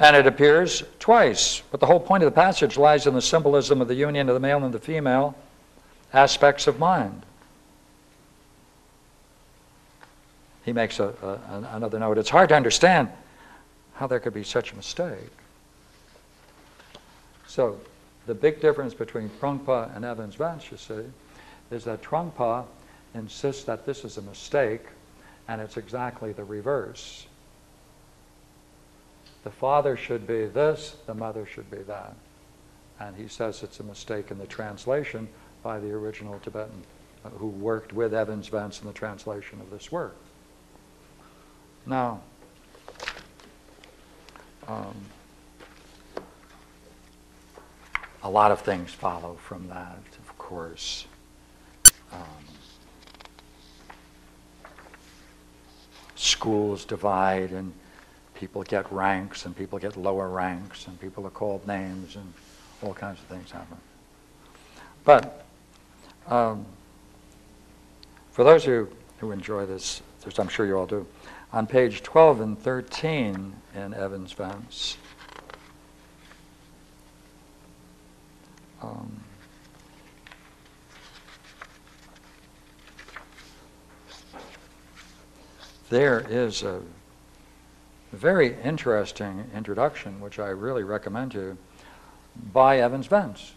And it appears twice. But the whole point of the passage lies in the symbolism of the union of the male and the female aspects of mind. He makes a, a, another note. It's hard to understand how there could be such a mistake. So, the big difference between Trungpa and Evans Wentz, you see, is that Trungpa insists that this is a mistake, and it's exactly the reverse. The father should be this, the mother should be that. And he says it's a mistake in the translation by the original Tibetan uh, who worked with Evans Wentz in the translation of this work. Now, um, a lot of things follow from that, of course. Um, schools divide and people get ranks and people get lower ranks and people are called names and all kinds of things happen. But um, for those you who enjoy this, which I'm sure you all do, on page 12 and 13 in Evans Wentz, um, there is a very interesting introduction, which I really recommend to you, by Evans Wentz.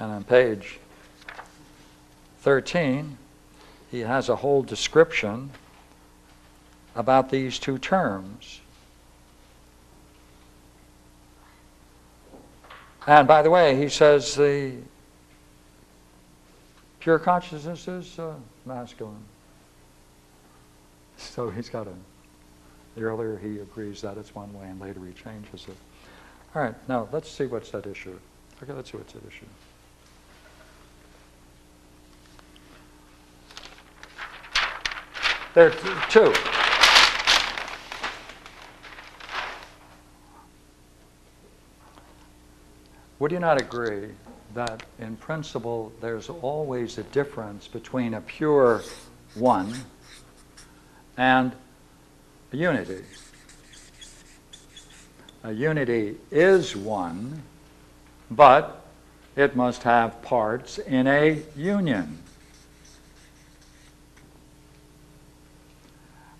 And on page 13, he has a whole description about these two terms. And by the way, he says the pure consciousness is uh, masculine. So he's got a. Earlier he agrees that it's one way, and later he changes it. All right, now let's see what's at issue. Okay, let's see what's at issue. There are two. Would you not agree that in principle there's always a difference between a pure one and unity? A unity is one, but it must have parts in a union.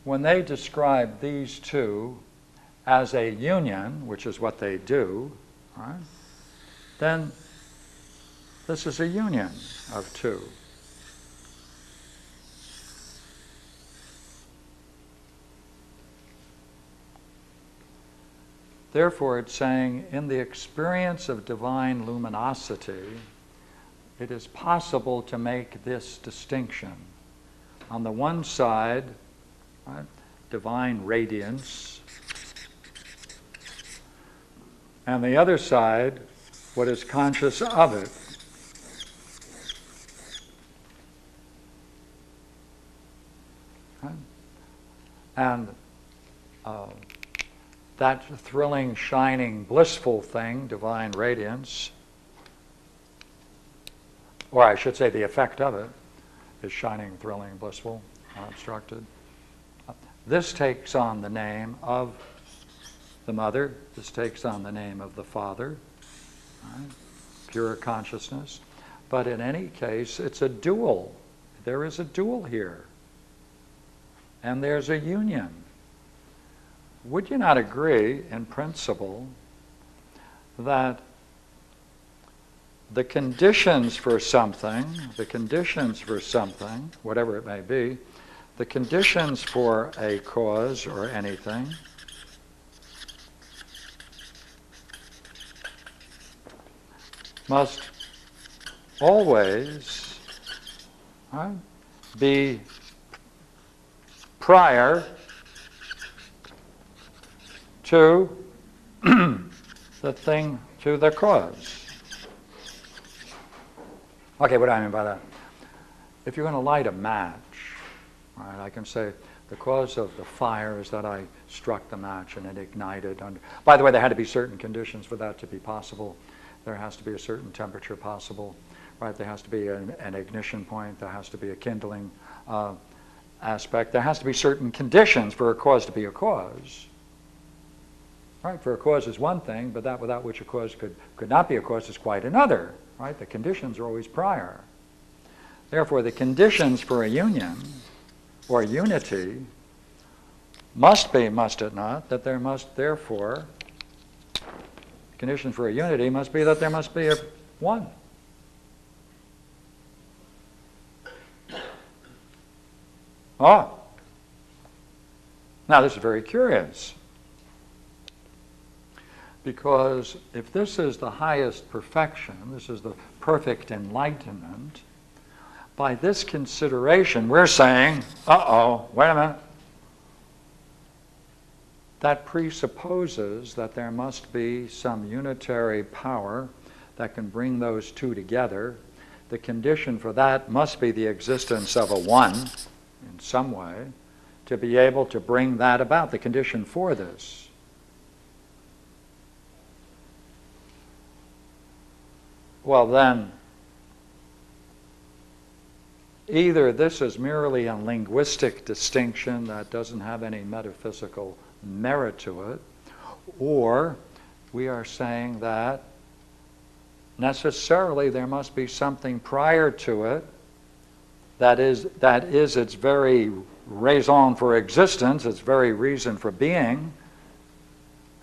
When they describe these two as a union, which is what they do, right, then this is a union of two. Therefore, it's saying in the experience of divine luminosity, it is possible to make this distinction. On the one side, right, divine radiance, and the other side, what is conscious of it. Right? And uh, that thrilling, shining, blissful thing, divine radiance, or I should say the effect of it, is shining, thrilling, blissful, unobstructed. This takes on the name of the mother, this takes on the name of the father, right? pure consciousness. But in any case, it's a dual. There is a dual here. And there's a union. Would you not agree, in principle, that the conditions for something, the conditions for something, whatever it may be, the conditions for a cause or anything, must always right, be prior to the thing, to the cause. Okay, what do I mean by that? If you're going to light a match, right, I can say the cause of the fire is that I struck the match and it ignited. Under, by the way, there had to be certain conditions for that to be possible. There has to be a certain temperature possible, right? There has to be an, an ignition point. There has to be a kindling uh, aspect. There has to be certain conditions for a cause to be a cause. Right? For a cause is one thing, but that without which a cause could, could not be a cause is quite another. Right? The conditions are always prior. Therefore, the conditions for a union or unity must be, must it not, that there must therefore, condition for a unity must be that there must be a one. Ah. Now, this is very curious. Because if this is the highest perfection, this is the perfect enlightenment, by this consideration, we're saying, uh oh, wait a minute. that presupposes that there must be some unitary power that can bring those two together. The condition for that must be the existence of a one in some way to be able to bring that about, the condition for this. Well, then, either this is merely a linguistic distinction that doesn't have any metaphysical merit to it, or we are saying that necessarily there must be something prior to it that is, that is its very raison for existence, its very reason for being,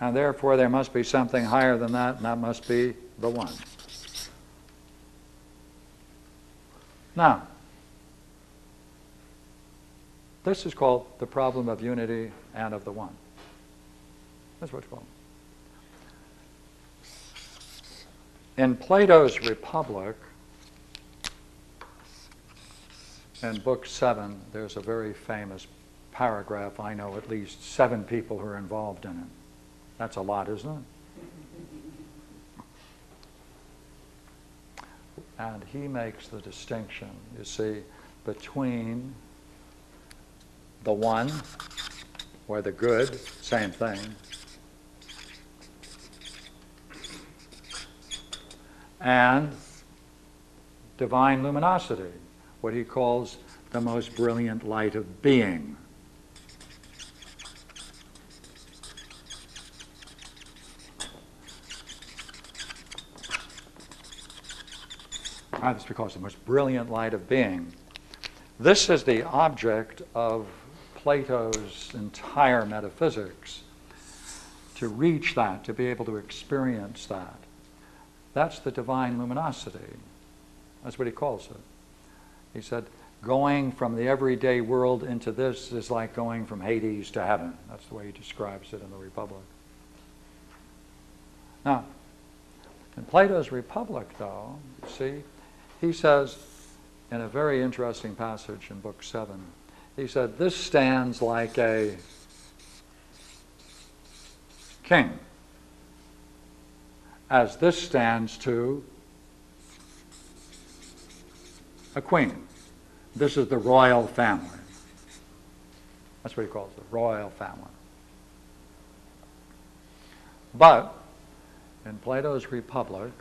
and therefore there must be something higher than that, and that must be the one. Now, this is called the problem of unity and of the one. That's what it's called. In Plato's Republic, in Book 7, there's a very famous paragraph. I know at least seven people who are involved in it. That's a lot, isn't it? And he makes the distinction, you see, between the one, or the good, same thing, and divine luminosity, what he calls the most brilliant light of being. Ah, That's because the most brilliant light of being. This is the object of Plato's entire metaphysics. To reach that, to be able to experience that. That's the divine luminosity. That's what he calls it. He said, going from the everyday world into this is like going from Hades to heaven. That's the way he describes it in the Republic. Now, in Plato's Republic, though, you see, he says in a very interesting passage in Book 7, he said, This stands like a king, as this stands to a queen. This is the royal family. That's what he calls the royal family. But in Plato's Republic,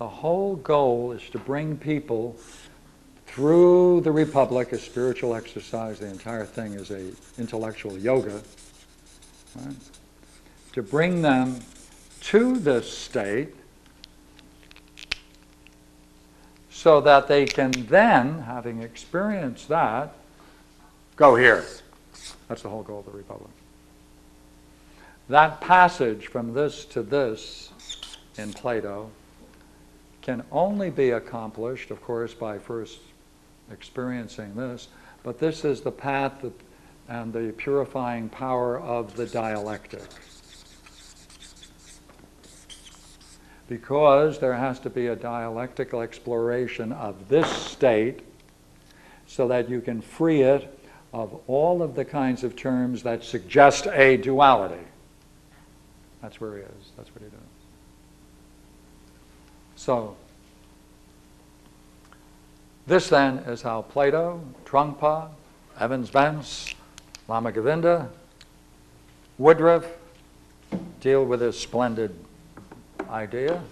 the whole goal is to bring people through the Republic, a spiritual exercise. The entire thing is a intellectual yoga. Right? To bring them to this state so that they can then, having experienced that, go here. That's the whole goal of the Republic. That passage from this to this in Plato can only be accomplished, of course, by first experiencing this, but this is the path and the purifying power of the dialectic. Because there has to be a dialectical exploration of this state so that you can free it of all of the kinds of terms that suggest a duality. That's where he is. That's what he does. So, this then is how Plato, Trungpa, Evans Wentz, Lama Govinda, Woodroffe deal with this splendid idea.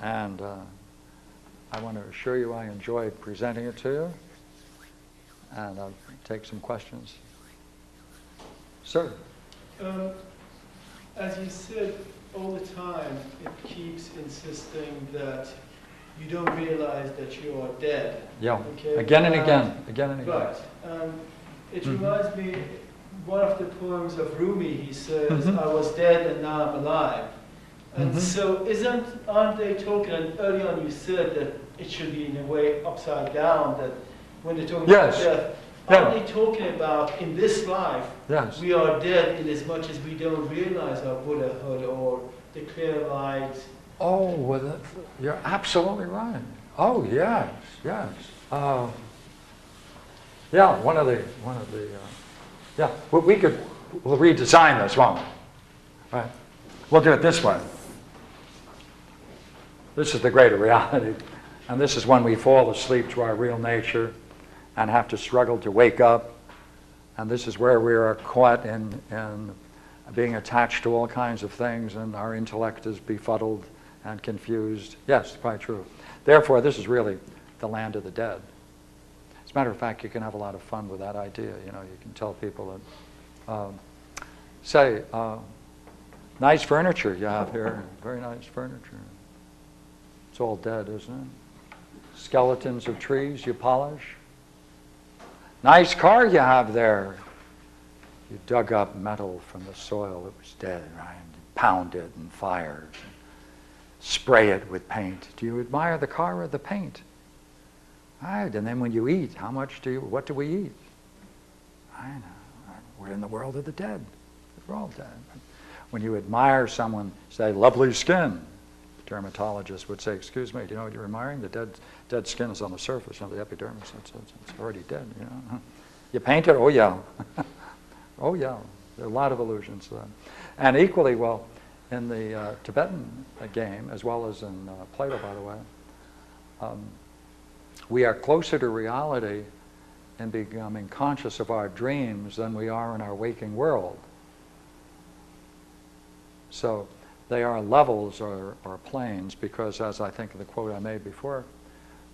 And uh, I want to assure you I enjoyed presenting it to you. And I'll take some questions. Sir? Um, as you said, all the time, it keeps insisting that you don't realize that you are dead. Yeah. Okay, Again and uh, again, again and again. Right. Um, it Mhm. reminds me, one of the poems of Rumi, he says, Mhm. I was dead and now I'm alive. And Mhm. so isn't, aren't they talking, and early on you said that it should be in a way upside down, that when they're talking Yes. about death, They talking about in this life, Yes. we are dead in as much as we don't realize our Buddhahood or the clear light. Oh, well, that- you're absolutely right. Oh, yes, yes. Uh, yeah, one of the, one of the, uh, yeah, well, we could, we'll redesign this, won't we? Right? We'll do it this way. This is the greater reality. And this is when we fall asleep to our real nature and have to struggle to wake up. And this is where we are caught in, in being attached to all kinds of things and our intellect is befuddled and confused. Yes, quite true. Therefore, this is really the land of the dead. As a matter of fact, you can have a lot of fun with that idea. You know, you can tell people that, um, say, uh, nice furniture you have here, very nice furniture. It's all dead, isn't it? Skeletons of trees you polish. Nice car you have there. You dug up metal from the soil that was dead, right? Pound it and fire. Spray it with paint. Do you admire the car or the paint? Right. And then when you eat, how much do you, what do we eat? I know. We're in the world of the dead. We're all dead. When you admire someone, say, lovely skin, dermatologist would say, excuse me, do you know what you're admiring? The dead, dead skin is on the surface of the epidermis. It's, it's, it's already dead, you know. You paint it? Oh, yeah. oh, yeah. There are a lot of allusions to that. And equally well, in the uh, Tibetan game, as well as in uh, Plato, by the way, um, we are closer to reality in becoming conscious of our dreams than we are in our waking world. So they are levels or, or planes because, as I think of the quote I made before,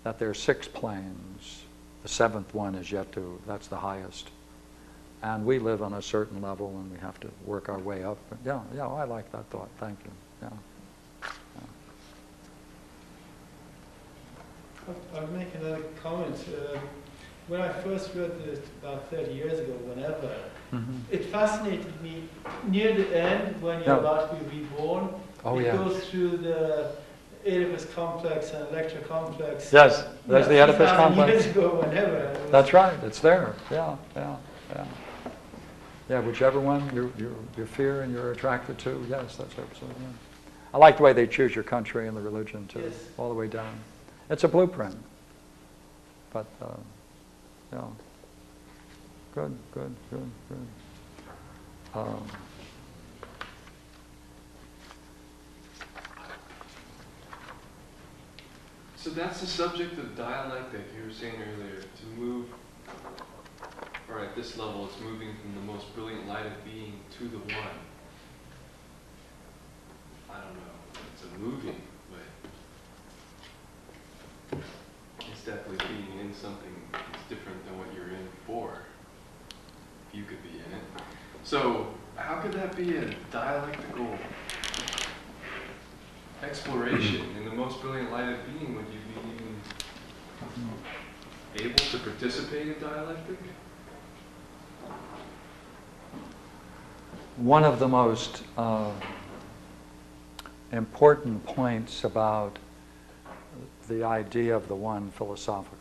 that there are six planes. The seventh one is yet to, that's the highest. And we live on a certain level and we have to work our way up. But yeah, yeah, I like that thought. Thank you. Yeah. I'll- I'll make another comment. Uh, When I first read this about 30 years ago, whenever, Mhm. it fascinated me near the end when you're Yeah. about to be reborn. Oh, It yeah. goes through the Oedipus complex and Electra complex. Yes, there's the Yeah, Oedipus complex. years ago, whenever. That's right, it's there. Yeah, yeah, yeah. Yeah, whichever one you, you, you fear and you're attracted to, yes, that's absolutely right. I like the way they choose your country and the religion too, Yes. all the way down. It's a blueprint. But, uh, yeah. Good, good, good, good. Um, So that's the subject of dialectic you were saying earlier, to move, or at this level, it's moving from the most brilliant light of being to the one. I don't know, it's a moving, but it's definitely being in something that's different than what you're in for. If you could be in it. So how could that be a dialectical exploration in the most brilliant light of being, would you be even able to participate in dialectic? One of the most uh, important points about the idea of the one philosophically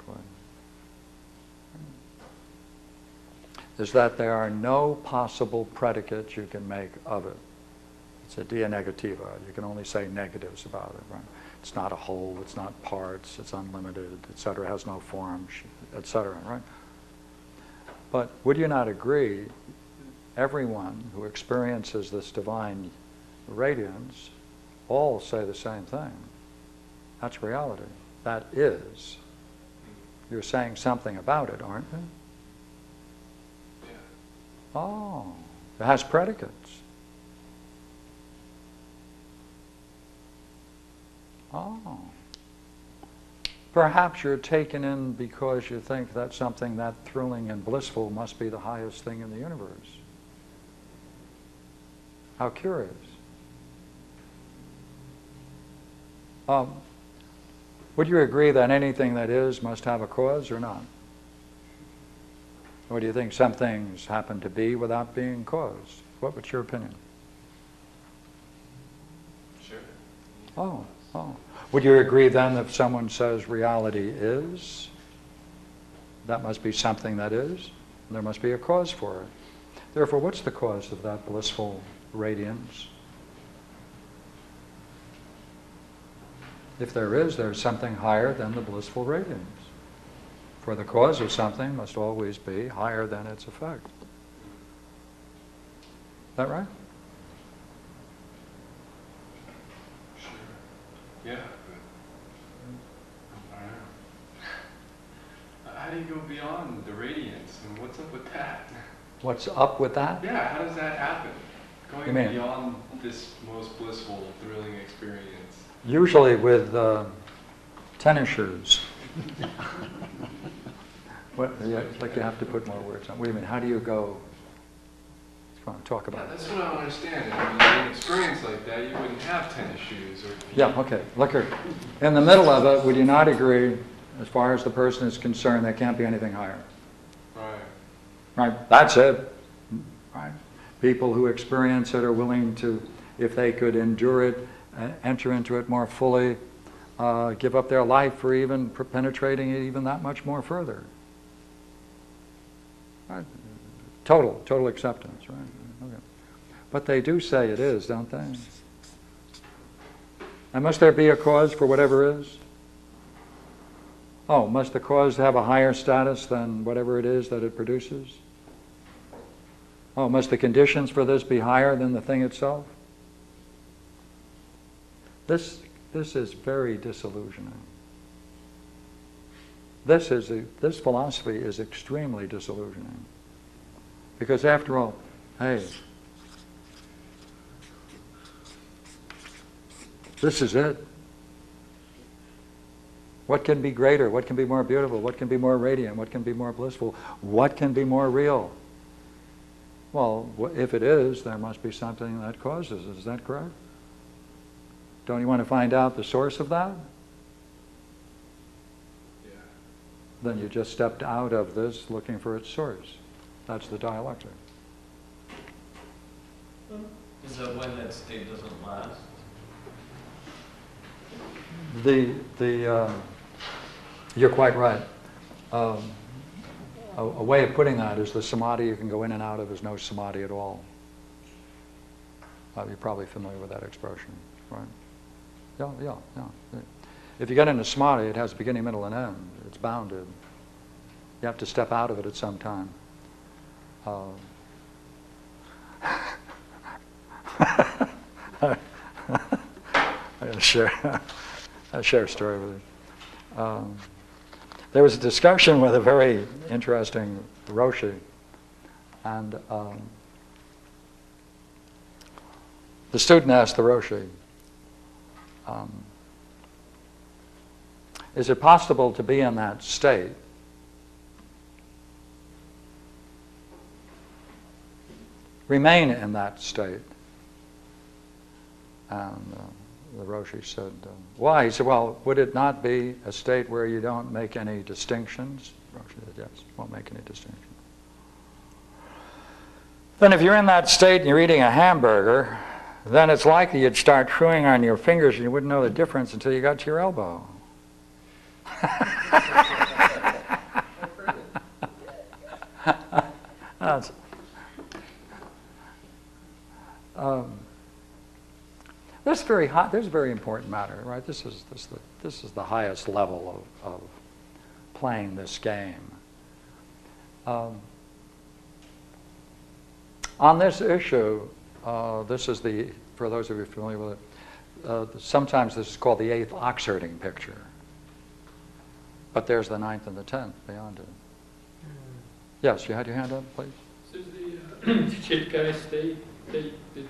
is that there are no possible predicates you can make of it. It's a via negativa. You can only say negatives about it, right? It's not a whole, it's not parts, it's unlimited, et cetera, has no form, et cetera, right? But would you not agree everyone who experiences this divine radiance all say the same thing. That's reality. That is. You're saying something about it, aren't you? Yeah. Oh, it has predicates. Oh. Perhaps you're taken in because you think that something that thrilling and blissful must be the highest thing in the universe. How curious. Um, would you agree that anything that is must have a cause or not? Or do you think some things happen to be without being caused? What was your opinion? Sure. Oh, oh. Would you agree then if someone says reality is, that must be something that is, there must be a cause for it. Therefore, what's the cause of that blissful radiance? If there is, there's something higher than the blissful radiance. For the cause of something must always be higher than its effect. Is that right? Yeah, but I don't know. How do you go beyond the radiance, and what's up with that? What's up with that? Yeah, how does that happen? Going mean- beyond this most blissful, thrilling experience. Usually with uh, tennis shoes. What, yeah, it's like you have to put more words on. Wait a minute, how do you go? Want to talk about it. that's what I understand. I mean, an experience like that, you wouldn't have tennis shoes or. Yeah, okay, look here. In the middle of it, would you not agree, as far as the person is concerned, there can't be anything higher? Right. Right, that's it. Right. People who experience it are willing to, if they could endure it, uh, enter into it more fully, uh, give up their life for even for penetrating it even that much more further. Right. Total, total acceptance, right? But they do say it is, don't they? And must there be a cause for whatever is? Oh, must the cause have a higher status than whatever it is that it produces? Oh, must the conditions for this be higher than the thing itself? This, this is very disillusioning. This is a, this philosophy is extremely disillusioning. Because after all, hey, this is it. What can be greater? What can be more beautiful? What can be more radiant? What can be more blissful? What can be more real? Well, if it is, there must be something that causes it. Is that correct? Don't you want to find out the source of that? Yeah. Then you just stepped out of this looking for its source. That's the dialectic. Is that when that state doesn't last? The, the, uh, you're quite right. Um, a, a way of putting that is the samadhi you can go in and out of is no samadhi at all. Uh, you're probably familiar with that expression, right? Yeah, yeah, yeah. If you get into samadhi, it has beginning, middle, and end. It's bounded. You have to step out of it at some time. Uh, I'll share, I'll share a story with you. Um, there was a discussion with a very interesting Roshi, and um, the student asked the Roshi, um, is it possible to be in that state remain in that state? And uh, the Roshi said, uh, why? He said, well, would it not be a state where you don't make any distinctions? Roshi said, yes, won't make any distinctions. Then if you're in that state and you're eating a hamburger, then it's likely you'd start chewing on your fingers and you wouldn't know the difference until you got to your elbow. Um, this is very hot. This is a very important matter, right? This is this the this is the highest level of, of playing this game. Um, on this issue, uh, this is the for those of you familiar with it. Uh, sometimes this is called the eighth oxherding picture, but there's the ninth and the tenth beyond it. Yes, you had your hand up, please. This is the uh, Chikai state, state, the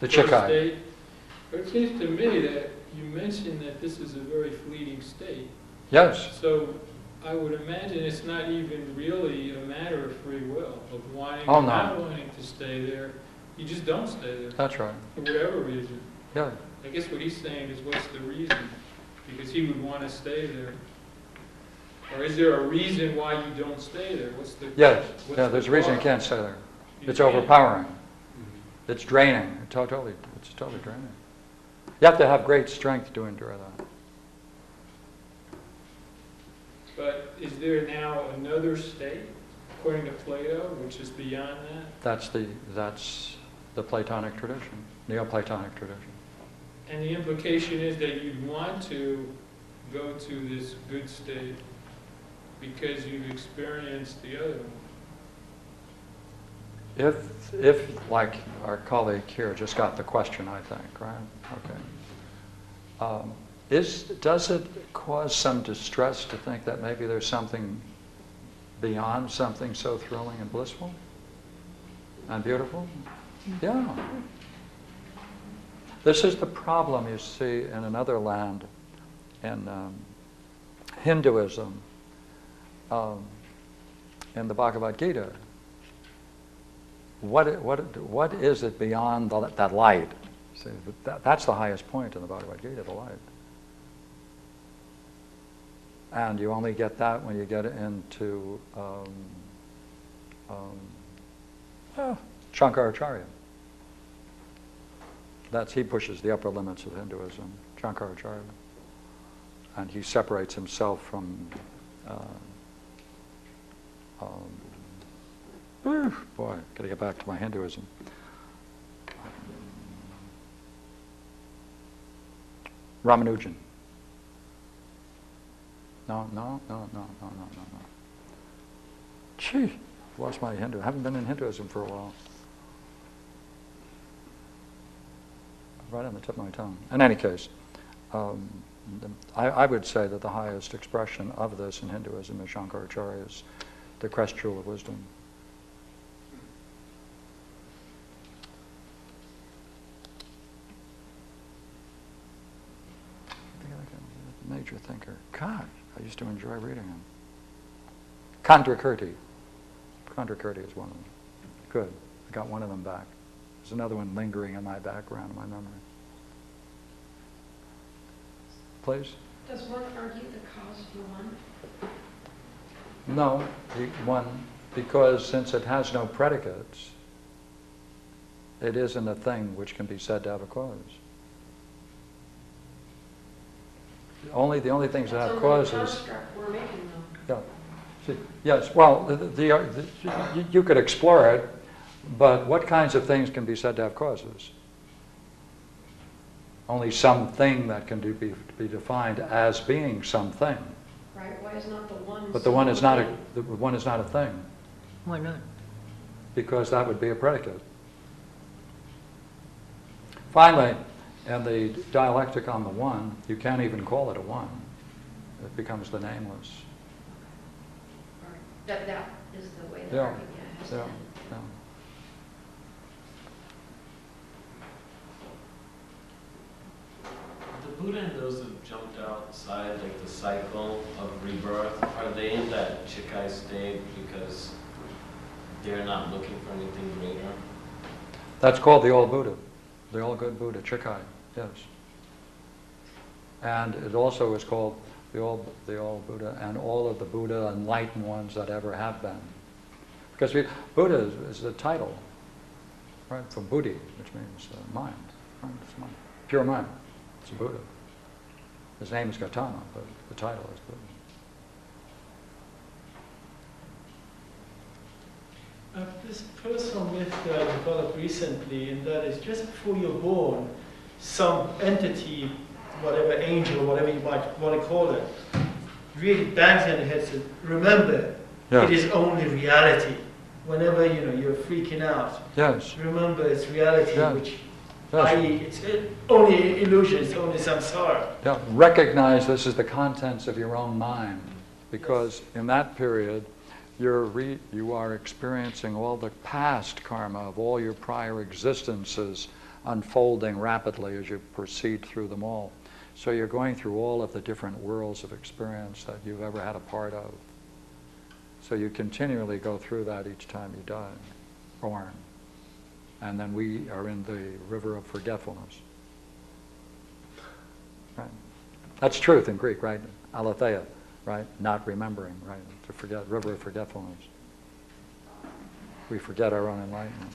The first Chikai. state. But it seems to me that you mentioned that this is a very fleeting state. Yes. So I would imagine it's not even really a matter of free will, of wanting Oh, or no. not wanting to stay there. You just don't stay there, That's right. for whatever reason. Yeah. I guess what he's saying is what's the reason? Because he would want to stay there. Or is there a reason why you don't stay there? What's the? Yes. what's Yeah. the There's a reason you can't stay there. You It's can't. overpowering. Mhm. It's draining. It's Totally. It's totally draining. You have to have great strength to endure that. But is there now another state, according to Plato, which is beyond that? That's the that's the Platonic tradition, Neoplatonic tradition. And the implication is that you'd want to go to this good state because you've experienced the other one. If, if, like our colleague here just got the question, I think, right? Okay. Um, Is, does it cause some distress to think that maybe there's something beyond something so thrilling and blissful and beautiful? Yeah. This is the problem you see in another land, in um, Hinduism, um, in the Bhagavad Gita. What, what, what is it beyond the, that light? See, that, that's the highest point in the Bhagavad Gita, the light. And you only get that when you get into um, um, ah, Shankaracharya. That's, he pushes the upper limits of Hinduism, Shankaracharya. And he separates himself from, uh, um, whew, boy, gotta get back to my Hinduism. Ramanujan. No, no, no, no, no, no, no, no. Gee, I've lost my Hindu. I haven't been in Hinduism for a while. Right on the tip of my tongue. In any case, um, the- I, I would say that the highest expression of this in Hinduism is Shankaracharya's The Crest Jewel of Wisdom. Think of like a Major thinker. God, I used to enjoy reading him. Chandrakirti. Chandrakirti is one of them. Good. I got one of them back. There's another one lingering in my background, in my memory. Please? Does one argue the cause for one? No, the one, because since it has no predicates, it isn't a thing which can be said to have a cause. Only, the only things that have That's only the causes. construct we're making though. Yeah. See, Yes, well, the, the, uh, the- you- you could explore it, but what kinds of things can be said to have causes? Only something that can do- be, be defined as being something. Right, why is not the one? But the one is not a, the one is not a thing, Why not? because that would be a predicate. Finally, in the dialectic on the one, you can't even call it a one. It becomes the nameless. Right. That, that is the way that Yeah, argument has Yeah, been. yeah. The Buddha and those who jumped outside, like the cycle of rebirth, are they in that Chikai state because they're not looking for anything greater? That's called the All Buddha, the All Good Buddha, Chikai, yes. And it also is called the All, the All Buddha and all of the Buddha enlightened ones that ever have been. Because we, Buddha is, is the title, right, from Buddhi, which means uh, mind, right, mind, pure mind. It's Buddha. His name is Gautama, but the title is Buddha. Uh, this myth that I developed recently, and that is just before you're born, some entity, whatever angel, whatever you might want to call it, really bangs in the head and says, remember, Yeah. it is only reality. Whenever you know you're freaking out, Yes, remember it's reality, Yeah. which yes. i.e. it's uh, only illusion, it's only samsara. Yeah, recognize this is the contents of your own mind, because in that period, you're re, you are experiencing all the past karma of all your prior existences unfolding rapidly as you proceed through them all. So you're going through all of the different worlds of experience that you've ever had a part of. So you continually go through that each time you die, born. And then we are in the river of forgetfulness. Right. That's truth in Greek, right? Aletheia, right? Not remembering, right? To forget, river of forgetfulness. We forget our own enlightenment.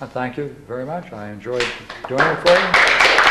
Thank you very much. I enjoyed doing it for you.